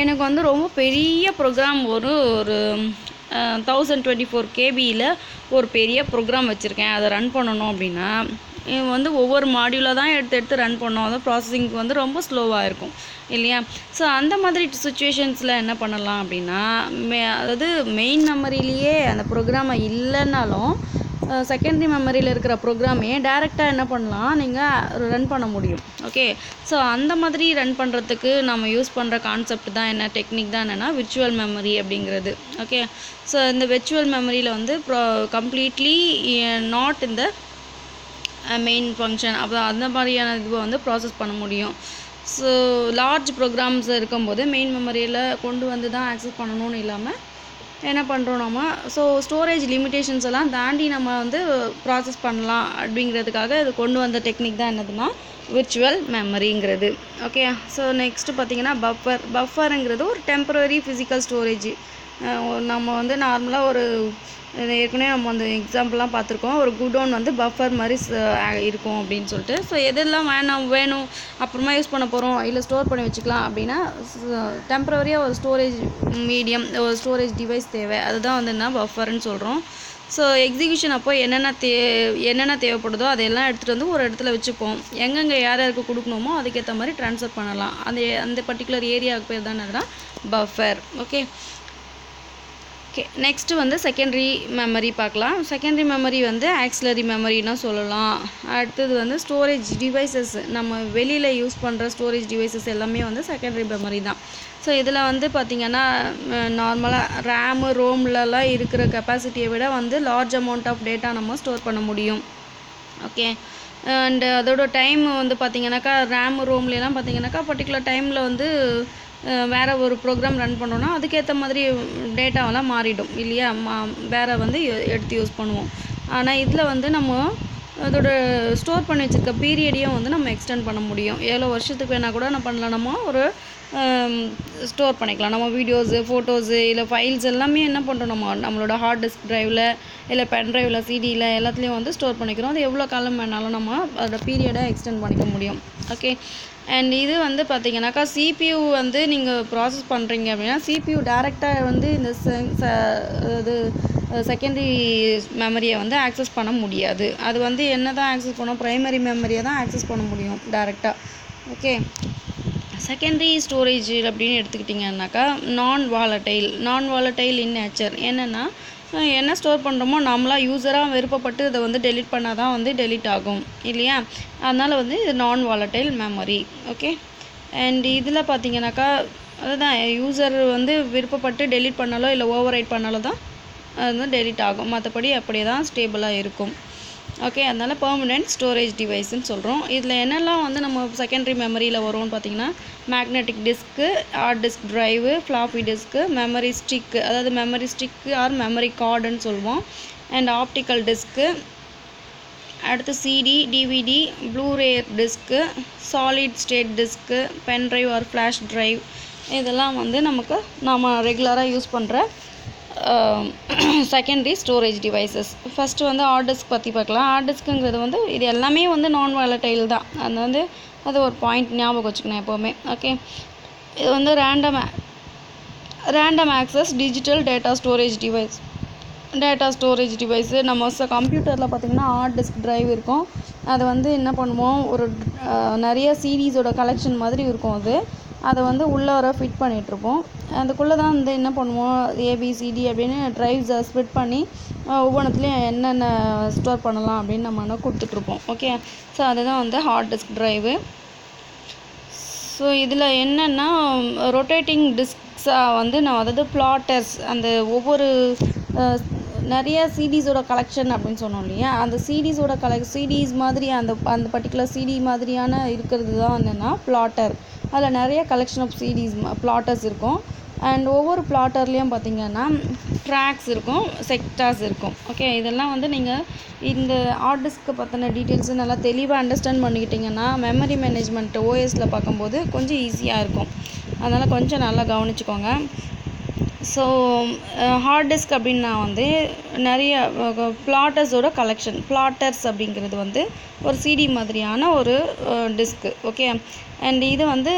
எனக்கு வந்து ரொம்ப பெரிய ப்ரோக்ராம் ஒரு ஒரு தௌசண்ட் டுவெண்ட்டி ஃபோர் கேபியில் ஒரு பெரிய ப்ரோக்ராம் வச்சுருக்கேன். அதை ரன் பண்ணணும் அப்படின்னா வந்து ஒவ்வொரு மாடியூலாக தான் எடுத்து எடுத்து ரன் பண்ணோம் அது ப்ராசஸிங் வந்து ரொம்ப ஸ்லோவாக இருக்கும் இல்லையா? ஸோ அந்த மாதிரி சுச்சுவேஷன்ஸில் என்ன பண்ணலாம் அப்படின்னா மே அதாவது மெயின் மெமரிலேயே அந்த ப்ரோக்ராமை இல்லைன்னாலும் செகண்டரி மெமரியில் இருக்கிற ப்ரோக்ராமே டேரெக்டாக என்ன பண்ணலாம்? நீங்கள் ரன் பண்ண முடியும். ஓகே ஸோ அந்த மாதிரி ரன் பண்ணுறதுக்கு நம்ம யூஸ் பண்ணுற கான்செப்ட் தான் என்ன? டெக்னிக் தான் என்னென்னா விர்ச்சுவல் மெமரி அப்படிங்கிறது. ஓகே ஸோ இந்த விர்ச்சுவல் மெமரியில் வந்து ப்ரோ கம்ப்ளீட்லி நாட் இந்த மெயின் ஃபங்க்ஷன் அப்போ அந்த மாதிரியான இதுவை வந்து ப்ராசஸ் பண்ண முடியும். ஸோ லார்ஜ் ப்ரோக்ராம்ஸ் இருக்கும்போது மெயின் மெமரியில் கொண்டு வந்து தான் ஆக்சஸ் பண்ணணும்னு இல்லாமல் என்ன பண்ணுறோம் நம்ம? ஸோ ஸ்டோரேஜ் லிமிட்டேஷன்ஸ் எல்லாம் தாண்டி நம்ம வந்து ப்ராசஸ் பண்ணலாம் அப்படிங்கிறதுக்காக இது கொண்டு வந்த டெக்னிக் தான் என்னதுன்னா விர்ச்சுவல் மெமரிங்கிறது ஓகே ஸோ நெக்ஸ்ட்டு பார்த்தீங்கன்னா பஃபர் பஃபருங்கிறது ஒரு டெம்பரரி ஃபிசிக்கல் ஸ்டோரேஜ் நம்ம வந்து நார்மலாக ஒரு ஏற்கனவே நம்ம அந்த எக்ஸாம்பிள்லாம் பார்த்துருக்கோம். ஒரு குடோன் வந்து பஃபர் மாதிரி இருக்கும் அப்படின்னு சொல்லிட்டு. ஸோ எதெல்லாம் வேணாம் வேணும் அப்புறமா யூஸ் பண்ண போகிறோம் இல்லை ஸ்டோர் பண்ணி வச்சுக்கலாம் அப்படின்னா டெம்ப்ரவரியாக ஒரு ஸ்டோரேஜ் மீடியம் ஒரு ஸ்டோரேஜ் டிவைஸ் தேவை. அதுதான் வந்து என்ன பஃபர்னு சொல்கிறோம் ஸோ எக்ஸிகியூஷன் அப்போ என்னென்ன தே என்னென்ன தேவைப்படுதோ அதெல்லாம் எடுத்துகிட்டு வந்து ஒரு இடத்துல வச்சுப்போம். எங்கெங்கே யார் யாருக்கு கொடுக்கணுமோ அதுக்கேற்ற மாதிரி ட்ரான்ஸ்ஃபர் பண்ணலாம். அந்த அந்த பர்டிகுலர் ஏரியாவுக்கு பேர் தான் பஃபர் ஓகே ஓகே நெக்ஸ்ட்டு வந்து செகண்டரி மெமரி பார்க்கலாம். செகண்டரி மெமரி வந்து ஆக்சிலரி மெமரினா சொல்லலாம். அடுத்தது வந்து ஸ்டோரேஜ் டிவைசஸ் நம்ம வெளியில் யூஸ் பண்ணுற ஸ்டோரேஜ் டிவைசஸ் எல்லாமே வந்து செகண்டரி மெமரி தான். ஸோ இதில் வந்து பார்த்திங்கன்னா நார்மலாக ரேமு ரோம்லலாம் இருக்கிற கெப்பாசிட்டியை விட வந்து லார்ஜ் அமௌண்ட் ஆஃப் டேட்டா நம்ம ஸ்டோர் பண்ண முடியும். ஓகே அண்டு அதோட டைம் வந்து பார்த்திங்கனாக்கா ரேம் ரோம்லாம் பார்த்திங்கனாக்கா பர்டிகுலர் டைமில் வந்து வேறு ஒரு ப்ரோக்ராம் ரன் பண்ணோன்னா அதுக்கேற்ற மாதிரி டேட்டாவெல்லாம் மாறிடும். இல்லையா? மா வேறு வந்து எடுத்து யூஸ் பண்ணுவோம். ஆனால் இதில் வந்து நம்ம அதோட ஸ்டோர் பண்ணி வச்சுருக்க பீரியடையும் வந்து நம்ம எக்ஸ்டெண்ட் பண்ண முடியும். எவ்வளோ வருஷத்துக்கு வேணால் கூட என்ன பண்ணலாம். நம்ம ஒரு ஸ்டோர் பண்ணிக்கலாம். நம்ம வீடியோஸு ஃபோட்டோஸு இல்லை ஃபைல்ஸ் எல்லாமே என்ன பண்ணுறோம் நம்ம நம்மளோட ஹார்ட் டிஸ்க் ட்ரைவில் இல்லை பென் ட்ரைவில் சிடியில் எல்லாத்துலேயும் வந்து ஸ்டோர் பண்ணிக்கிறோம். அது எவ்வளோ காலம் வேணாலும் நம்ம அதோட பீரியடை எக்ஸ்டெண்ட் பண்ணிக்க முடியும். ஓகே அண்ட் இது வந்து பார்த்தீங்கன்னாக்கா சிபியூ வந்து நீங்கள் ப்ராசஸ் பண்ணுறீங்க அப்படின்னா சிபியூ டேரெக்டாக வந்து இந்த ச- இது செகண்டரி மெமரியை வந்து ஆக்சஸ் பண்ண முடியாது. அது வந்து என்ன தான் ஆக்சஸ் பண்ணோம் ப்ரைமரி மெமரியை தான் ஆக்சஸ் பண்ண முடியும் டேரெக்டாக ஓகே செகண்டரி ஸ்டோரேஜ் அப்படின்னு எடுத்துக்கிட்டிங்கன்னாக்கா நான் வாலடைல் நான் வாலடைல் இன் நேச்சர் என்னென்னா என்ன ஸ்டோர் பண்ணுறோமோ நாமளாக யூஸராக விருப்பப்பட்டு அதை வந்து டெலிட் பண்ணால் தான் வந்து டெலிட் ஆகும். இல்லையா? அதனால் வந்து இது நான் வாலடைல் மெமரி ஓகே அண்ட் இதில் பார்த்தீங்கன்னாக்கா அதுதான் யூசர் வந்து விருப்பப்பட்டு டெலிட் பண்ணாலோ இல்லை ஓவர் ரைட் பண்ணாலோ தான் அது வந்து டெலிட் ஆகும். மற்றபடி அப்படியே தான் ஸ்டேபிளாக இருக்கும். ஓகே அதனால் பெர்மனெண்ட் ஸ்டோரேஜ் டிவைஸ்னு சொல்கிறோம் இதில் என்னெல்லாம் வந்து நம்ம செகண்டரி மெமரியில் வரும்னு பார்த்தீங்கன்னா magnetic disk hard disk drive floppy disk memory stick அதாவது மெமரி ஸ்டிக்கு ஆர் மெமரி கார்டுன்னு சொல்லுவோம். அண்ட் ஆப்டிக்கல் டிஸ்க்கு அடுத்து CD DVD Blu-ray disk solid state disk pen drive or flash drive இதெல்லாம் வந்து நமக்கு நாம் ரெகுலராக யூஸ் பண்ணுற செகண்டரி ஸ்டோரேஜ் டிவைசஸ் ஃபஸ்ட்டு வந்து ஹார்ட் டிஸ்க் பற்றி பார்க்கலாம். ஹார்ட் டிஸ்க்குங்கிறது வந்து இது எல்லாமே வந்து நான் வாலட்டைல் தான். அது வந்து அது ஒரு பாயிண்ட் ஞாபகம் வச்சுக்கணும் எப்போவுமே. ஓகே இது வந்து random random access digital data storage device data storage device நம்ம கம்ப்யூட்டரில் பார்த்திங்கன்னா ஹார்ட் டிஸ்க் டிரைவ் இருக்கும். அதை வந்து என்ன பண்ணுவோம்? ஒரு நிறைய சீரீஸோட கலெக்ஷன் மாதிரி இருக்கும் அது. அதை வந்து உள்ளார ஃபிட் பண்ணிகிட்ருப்போம் அதுக்குள்ளே தான் வந்து என்ன பண்ணுவோம்? ஏபிசிடி அப்படின்னு ட்ரைவ்ஸை ஸ்பிட் பண்ணி ஒவ்வொன்றத்துலேயும் என்னென்ன ஸ்டோர் பண்ணலாம் அப்படின்னு நம்ம என்ன கொடுத்துட்ருப்போம் ஓகே ஸோ அதுதான் வந்து ஹார்ட் டிஸ்க் ட்ரைவு ஸோ இதில் என்னென்னா ரொட்டேட்டிங் டிஸ்க்ஸாக வந்து நான் அதாவது பிளாட்டர்ஸ் அந்த ஒவ்வொரு நிறைய சிடிஸோட கலெக்ஷன் அப்படின்னு சொன்னோம் இல்லையா? அந்த சிடிஸோட கலெக் சிடிஸ் மாதிரி அந்த அந்த பர்டிகுலர் சிடி மாதிரியான இருக்கிறது தான் என்னென்னா பிளாட்டர் அதில் நிறைய கலெக்ஷன் ஆஃப் சிடிஸ் பிளாட்டர்ஸ் இருக்கும். அண்ட் ஒவ்வொரு பிளாட்டர்லேயும் பார்த்தீங்கன்னா ட்ராக்ஸ் இருக்கும் செக்டார்ஸ் இருக்கும். ஓகே இதெல்லாம் வந்து நீங்கள் இந்த ஹார்ட் டிஸ்க்கு பற்றின டீட்டெயில்ஸு நல்லா தெளிவாக அண்டர்ஸ்டாண்ட் பண்ணிக்கிட்டிங்கன்னா மெமரி மேனேஜ்மெண்ட் ஓஎஸில் பார்க்கும்போது கொஞ்சம் ஈஸியாக இருக்கும். அதனால் கொஞ்சம் நல்லா கவனிச்சுக்கோங்க. ஸோ ஹார்ட் டிஸ்க் அப்படின்னா வந்து நிறைய பிளாட்டர்ஸோட கலெக்ஷன் பிளாட்டர்ஸ் அப்படிங்கிறது வந்து ஒரு சிடி மாதிரியான ஒரு டிஸ்க்கு ஓகே அண்ட் இது வந்து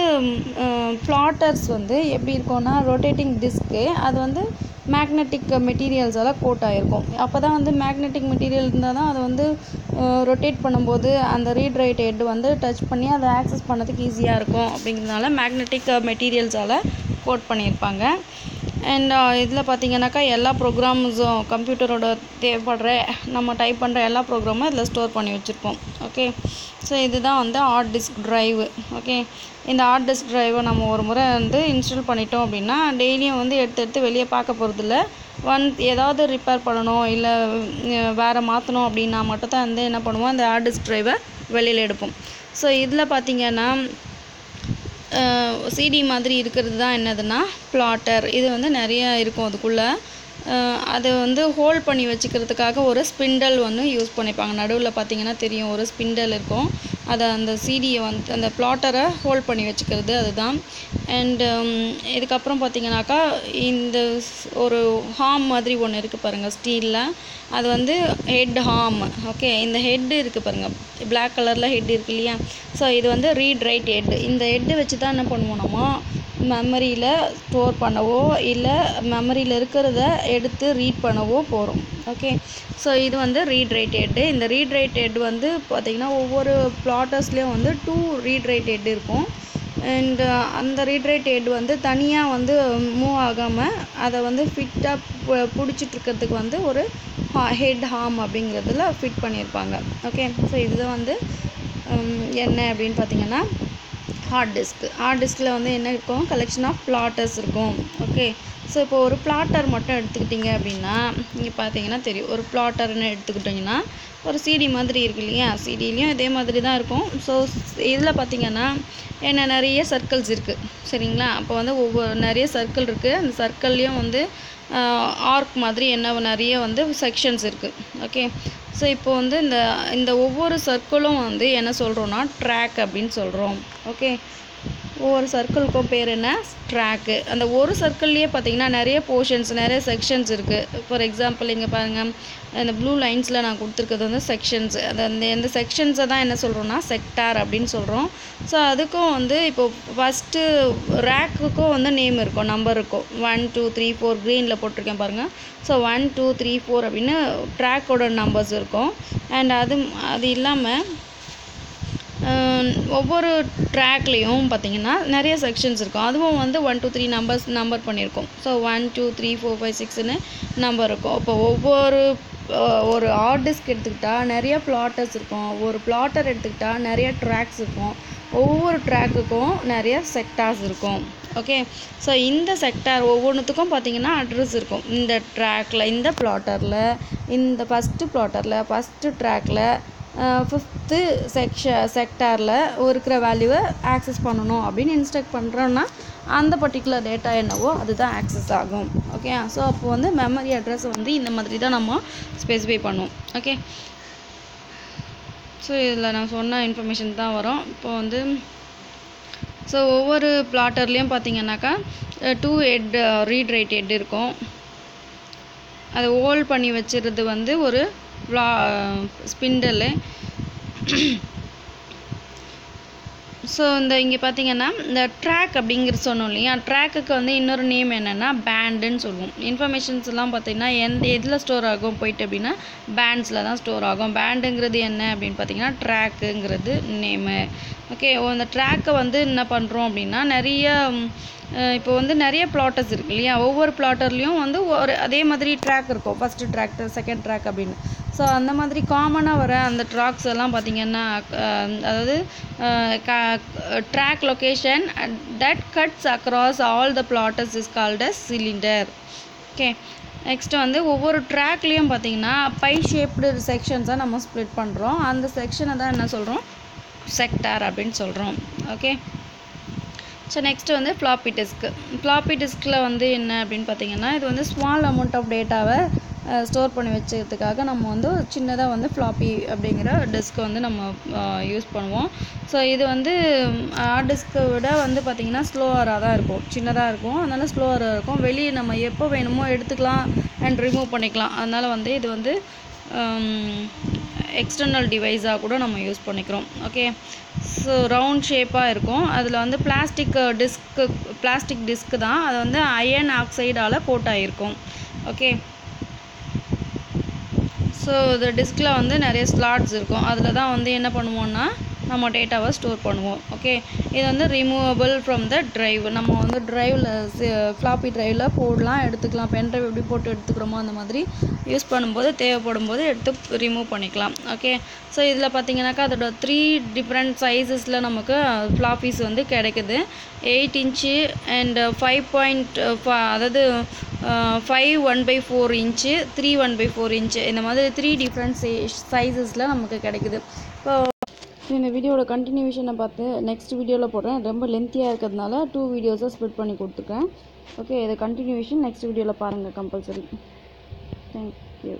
ப்ளாட்டர்ஸ் வந்து எப்படி இருக்கும்னா ரொட்டேட்டிங் டிஸ்க்கு அது வந்து மேக்னெட்டிக் மெட்டீரியல்ஸால் கோட் ஆகிருக்கும் அப்போ தான் வந்து மேக்னெட்டிக் மெட்டீரியல் இருந்தால் தான் அதை வந்து ரொட்டேட் பண்ணும்போது அந்த ரீட் ரைட் ஹெட் வந்து டச் பண்ணி அதை ஆக்சஸ் பண்ணதுக்கு ஈஸியாக இருக்கும். அப்படிங்கிறதுனால மேக்னெட்டிக் மெட்டீரியல்ஸால் கோட் பண்ணியிருப்பாங்க. அண்ட் uh, இதில் பார்த்தீங்கன்னாக்கா எல்லா ப்ரோக்ராம்ஸும் கம்ப்யூட்டரோட தேவைப்படுற நம்ம டைப் பண்ணுற எல்லா ப்ரோக்ராமும் இதில் ஸ்டோர் பண்ணி வச்சுருப்போம். ஓகே ஸோ இதுதான் வந்து ஹார்ட் டிஸ்க் ட்ரைவு ஓகே இந்த ஹார்ட் டிஸ்க் ட்ரைவை நம்ம ஒரு முறை வந்து இன்ஸ்டால் பண்ணிட்டோம் அப்படின்னா டெய்லியும் வந்து எடுத்து எடுத்து வெளியே பார்க்க போகிறதில்ல ஒன் ஏதாவது ரிப்பேர் பண்ணணும் இல்லை வேறு மாற்றணும் அப்படின்னா மட்டும் தான் வந்து என்ன பண்ணுவோம் அந்த ஹார்ட் டிஸ்க் ட்ரைவை வெளியில் எடுப்போம். ஸோ இதில் பார்த்தீங்கன்னா சிடி மாதிரி இருக்கிறது தான் என்னதுன்னா பிளாட்டர் இது வந்து நிறைய இருக்கும் அதுக்குள்ளே. அது வந்து ஹோல்ட் பண்ணி வச்சுக்கிறதுக்காக ஒரு ஸ்பிண்டல் ஒன்று யூஸ் பண்ணிப்பாங்க. நடுவில் பார்த்தீங்கன்னா தெரியும் ஒரு ஸ்பிண்டல் இருக்கும். அதை அந்த சீடியை வந்து அந்த பிளாட்டரை ஹோல்ட் பண்ணி வச்சுக்கிறது அதுதான். அண்டு um, இதுக்கப்புறம் பார்த்தீங்கன்னாக்கா இந்த ஒரு ஹார்ம் மாதிரி ஒன்று இருக்குது பாருங்கள் ஸ்டீலில் அது வந்து ஹெட் ஹார்ம் ஓகே இந்த ஹெட்டு இருக்குது பாருங்கள் பிளாக் கலரில் ஹெட் இருக்கு இல்லையா? ஸோ இது வந்து ரீட் ரைட் ஹெட் இந்த ஹெட்டு வச்சு தான் என்ன பண்ணுவோம் நம்ம? மெமரியில் ஸ்டோர் பண்ணவோ இல்லை மெமரியில் இருக்கிறத எடுத்து ரீட் பண்ணவோ போகிறோம் ஓகே ஸோ இது வந்து ரீட் ரைட் ஹெட்டு இந்த ரீட் ரைட் ஹெட் வந்து பார்த்திங்கன்னா ஒவ்வொரு ப்ளாட்டர்ஸ்லேயும் வந்து டூ ரீட் ரைட் ஹெட் இருக்கும் அண்டு uh, அந்த ரீட் ரைட் ஹெட் வந்து தனியாக வந்து மூவ் ஆகாமல் அதை வந்து ஃபிட்டாக பிடிச்சிட்ருக்கிறதுக்கு வந்து ஒரு ஹெட் ஹார்ம் அப்படிங்கிறதுல ஃபிட் பண்ணியிருப்பாங்க. ஓகே ஸோ இதுதான் வந்து um, என்ன அப்படின்னு பார்த்தீங்கன்னா ஹார்ட் டிஸ்க் ஹார்ட் டிஸ்கில் வந்து என்ன இருக்கும்? கலெக்ஷன் ஆஃப் பிளாட்டர்ஸ் இருக்கும். ஓகே ஸோ இப்போ ஒரு பிளாட்டர் மட்டும் எடுத்துக்கிட்டிங்க அப்படின்னா நீங்கள் பார்த்தீங்கன்னா தெரியும். ஒரு பிளாட்டர்னு எடுத்துக்கிட்டிங்கன்னா ஒரு சிடி மாதிரி இருக்கு இல்லையா? சிடிலையும் இதே மாதிரி தான் இருக்கும். ஸோ இதில் பார்த்தீங்கன்னா என்ன நிறைய சர்க்கிள்ஸ் இருக்குது சரிங்களா? அப்போ வந்து ஒவ்வொரு நிறைய சர்க்கிள் இருக்குது அந்த சர்க்கிள்லேயும் வந்து ஆர்க் மாதிரி என்ன நிறைய வந்து செக்ஷன்ஸ் இருக்குது ஓகே ஸோ இப்போ வந்து இந்த இந்த ஒவ்வொரு சர்க்கிளும் வந்து என்ன சொல்கிறோன்னா ட்ராக் அப்படின்னு சொல்கிறோம் ஓகே ஒவ்வொரு சர்க்கிளுக்கும் பேர் என்ன? ட்ராக்கு அந்த ஒரு சர்க்கிள்லேயே பார்த்தீங்கன்னா நிறைய போர்ஷன்ஸ் நிறைய செக்ஷன்ஸ் இருக்குது ஃபார் எக்ஸாம்பிள் இங்கே பாருங்கள் இந்த ப்ளூ லைன்ஸில் நான் கொடுத்துருக்கிறது வந்து செக்ஷன்ஸ் அது அந்த இந்த செக்ஷன்ஸை தான் என்ன சொல்கிறோன்னா செக்டார் அப்படின்னு சொல்கிறோம் ஸோ அதுக்கும் வந்து இப்போ ஃபஸ்ட்டு ரேக்குக்கும் வந்து நேம் இருக்கும் நம்பர் இருக்கும் ஒன் டூ த்ரீ ஃபோர் க்ரீனில் போட்டிருக்கேன் பாருங்கள் so one two three four அப்படின்னு ட்ராக்கோட நம்பர்ஸ் இருக்கும். அண்ட் அது அது இல்லாமல் ஒவ்வொரு ட்ராக்லேயும் பார்த்தீங்கன்னா நிறைய செக்ஷன்ஸ் இருக்கும். அதுவும் வந்து one two three numbers number பண்ணியிருக்கோம். So one two three four five சிக்ஸ்னு நம்பர் இருக்கும். இப்போ ஒவ்வொரு ஒரு ஹார்ட் டிஸ்க் எடுத்துக்கிட்டால் நிறைய பிளாட்டர்ஸ் இருக்கும். ஒரு பிளாட்டர் எடுத்துக்கிட்டால் நிறைய ட்ராக்ஸ் இருக்கும். ஒவ்வொரு ட்ராக்குக்கும் நிறைய செக்டார்ஸ் இருக்கும். ஓகே ஸோ இந்த செக்டார் ஒவ்வொன்றுத்துக்கும் பார்த்தீங்கன்னா அட்ரஸ் இருக்கும். இந்த ட்ராக்ல இந்த பிளாட்டரில் இந்த ஃபஸ்ட்டு பிளாட்டரில் ஃபஸ்ட்டு ட்ராக்ல ஃபிஃப்த்து செக்ஷ செக்டாரில் இருக்கிற வேல்யூவை ஆக்சஸ் பண்ணணும் அப்படின்னு இன்ஸ்ட்ரக்ட் பண்ணுறோன்னா அந்த பர்டிகுலர் டேட்டா என்னவோ அதுதான் ஆக்சஸ் ஆகும். ஓகே ஸோ அப்போ வந்து மெமரி அட்ரஸ் வந்து இந்த மாதிரி தான் நம்ம ஸ்பெசிஃபை பண்ணுவோம். ஓகே ஸோ இதில் நான் சொன்ன இன்ஃபர்மேஷன் தான் வரும். இப்போ வந்து ஸோ ஒவ்வொரு பிளாட்டர்லேயும் பார்த்தீங்கன்னாக்கா two head read write head இருக்கும். அதை ஹோல்ட் பண்ணி வச்சுருது வந்து ஒரு ஸ்பிண்டலு ஸோ இந்த இங்கே பார்த்தீங்கன்னா இந்த ட்ராக் அப்படிங்கிறது சொன்னோம் இல்லையா? ட்ராக்குக்கு வந்து இன்னொரு நேம் என்னென்னா பேண்டுன்னு சொல்லுவோம். இன்ஃபர்மேஷன்ஸ் எல்லாம் பார்த்தீங்கன்னா எந்த எதில் ஸ்டோர் ஆகும்? போயிட்டு அப்படின்னா பேண்ட்ஸில் தான் ஸ்டோர் ஆகும். பேண்டுங்கிறது என்ன அப்படின்னு பார்த்தீங்கன்னா ட்ராக்குங்கிறது நேமு ஓகே அந்த ட்ராக்கை வந்து என்ன பண்ணுறோம் அப்படின்னா நிறைய இப்போ வந்து நிறைய பிளாட்டர்ஸ் இருக்கு இல்லையா? ஒவ்வொரு பிளாட்டர்லேயும் வந்து ஒரு அதே மாதிரி ட்ராக் இருக்கும். ஃபஸ்ட்டு ட்ராக் செகண்ட் ட்ராக் அப்படின்னு. ஸோ அந்த மாதிரி காமனாக வர அந்த ட்ராக்ஸ் எல்லாம் பார்த்தீங்கன்னா அதாவது track location that cuts across all the platters is called as cylinder okay next வந்து ஒவ்வொரு ட்ராக்லேயும் பார்த்தீங்கன்னா பை ஷேப்டு செக்ஷன்ஸாக நம்ம ஸ்ப்ளிட் பண்ணுறோம் அந்த செக்ஷனை தான் என்ன சொல்கிறோம் செக்டார் அப்படின்னு சொல்கிறோம் ஓகே ஸோ நெக்ஸ்ட்டு வந்து ஃப்ளாப்பி டிஸ்க் ஃப்ளாப்பி டிஸ்கில் வந்து என்ன அப்படின்னு பார்த்தீங்கன்னா இது வந்து ஸ்மால் அமௌண்ட் ஆஃப் டேட்டாவை ஸ்டோர் பண்ணி வச்சுக்கிறதுக்காக நம்ம வந்து சின்னதாக வந்து ஃப்ளாப்பி அப்படிங்கிற டிஸ்க் வந்து நம்ம யூஸ் பண்ணுவோம். ஸோ இது வந்து ஹார்ட் டிஸ்க்கை விட வந்து பார்த்திங்கன்னா ஸ்லோவராக தான் இருக்கும். சின்னதாக இருக்கும். அதனால் ஸ்லோவராக இருக்கும். வெளியே நம்ம எப்போ வேணுமோ எடுத்துக்கலாம் அண்ட் ரிமூவ் பண்ணிக்கலாம். அதனால் வந்து இது வந்து எக்ஸ்டர்னல் டிவைஸாக கூட நம்ம யூஸ் பண்ணிக்கிறோம். ஓகே ஸோ ரவுண்ட் ஷேப்பாக இருக்கும். அதில் வந்து பிளாஸ்டிக் டிஸ்க்கு பிளாஸ்டிக் டிஸ்க்கு தான். அது வந்து அயன் ஆக்சைடால் போட்டாயிருக்கும் ஓகே ஸோ இந்த டிஸ்கில் வந்து நிறைய ஸ்லாட்ஸ் இருக்கும். அதில் தான் வந்து என்ன பண்ணுவோன்னா நம்ம டேட்டாவை ஸ்டோர் பண்ணுவோம். ஓகே இது வந்து ரிமூவபிள் ஃப்ரம் த ட்ரைவ் நம்ம வந்து ட்ரைவில் ஃப்ளாப்பி ட்ரைவில் போடலாம் எடுத்துக்கலாம். பென் ட்ரைவ் எப்படி போட்டு எடுத்துக்கிறோமோ அந்த மாதிரி யூஸ் பண்ணும்போது தேவைப்படும் போது எடுத்து ரிமூவ் பண்ணிக்கலாம். ஓகே ஸோ இதில் பார்த்தீங்கன்னாக்கா அதோட த்ரீ டிஃப்ரெண்ட் சைஸஸில் நமக்கு ஃப்ளாப்பீஸ் வந்து கிடைக்குது. Eight inch and five point அதாவது five one by four inch three one by four inch இந்த மாதிரி த்ரீ டிஃப்ரெண்ட் சைஸஸில் நமக்கு கிடைக்குது. இப்போ இந்த வீடியோட கண்டினியூஷனை பார்த்து நெக்ஸ்ட் வீடியோவில் போடுறேன். ரொம்ப லென்த்தியாக இருக்கிறதுனால டூ வீடியோஸை ஸ்ப்ளிட் பண்ணி கொடுத்துருக்கேன் ஓகே இதை கண்டினியூஷன் நெக்ஸ்ட் வீடியோவில் பாருங்கள் கம்பல்சரி தேங்க்யூ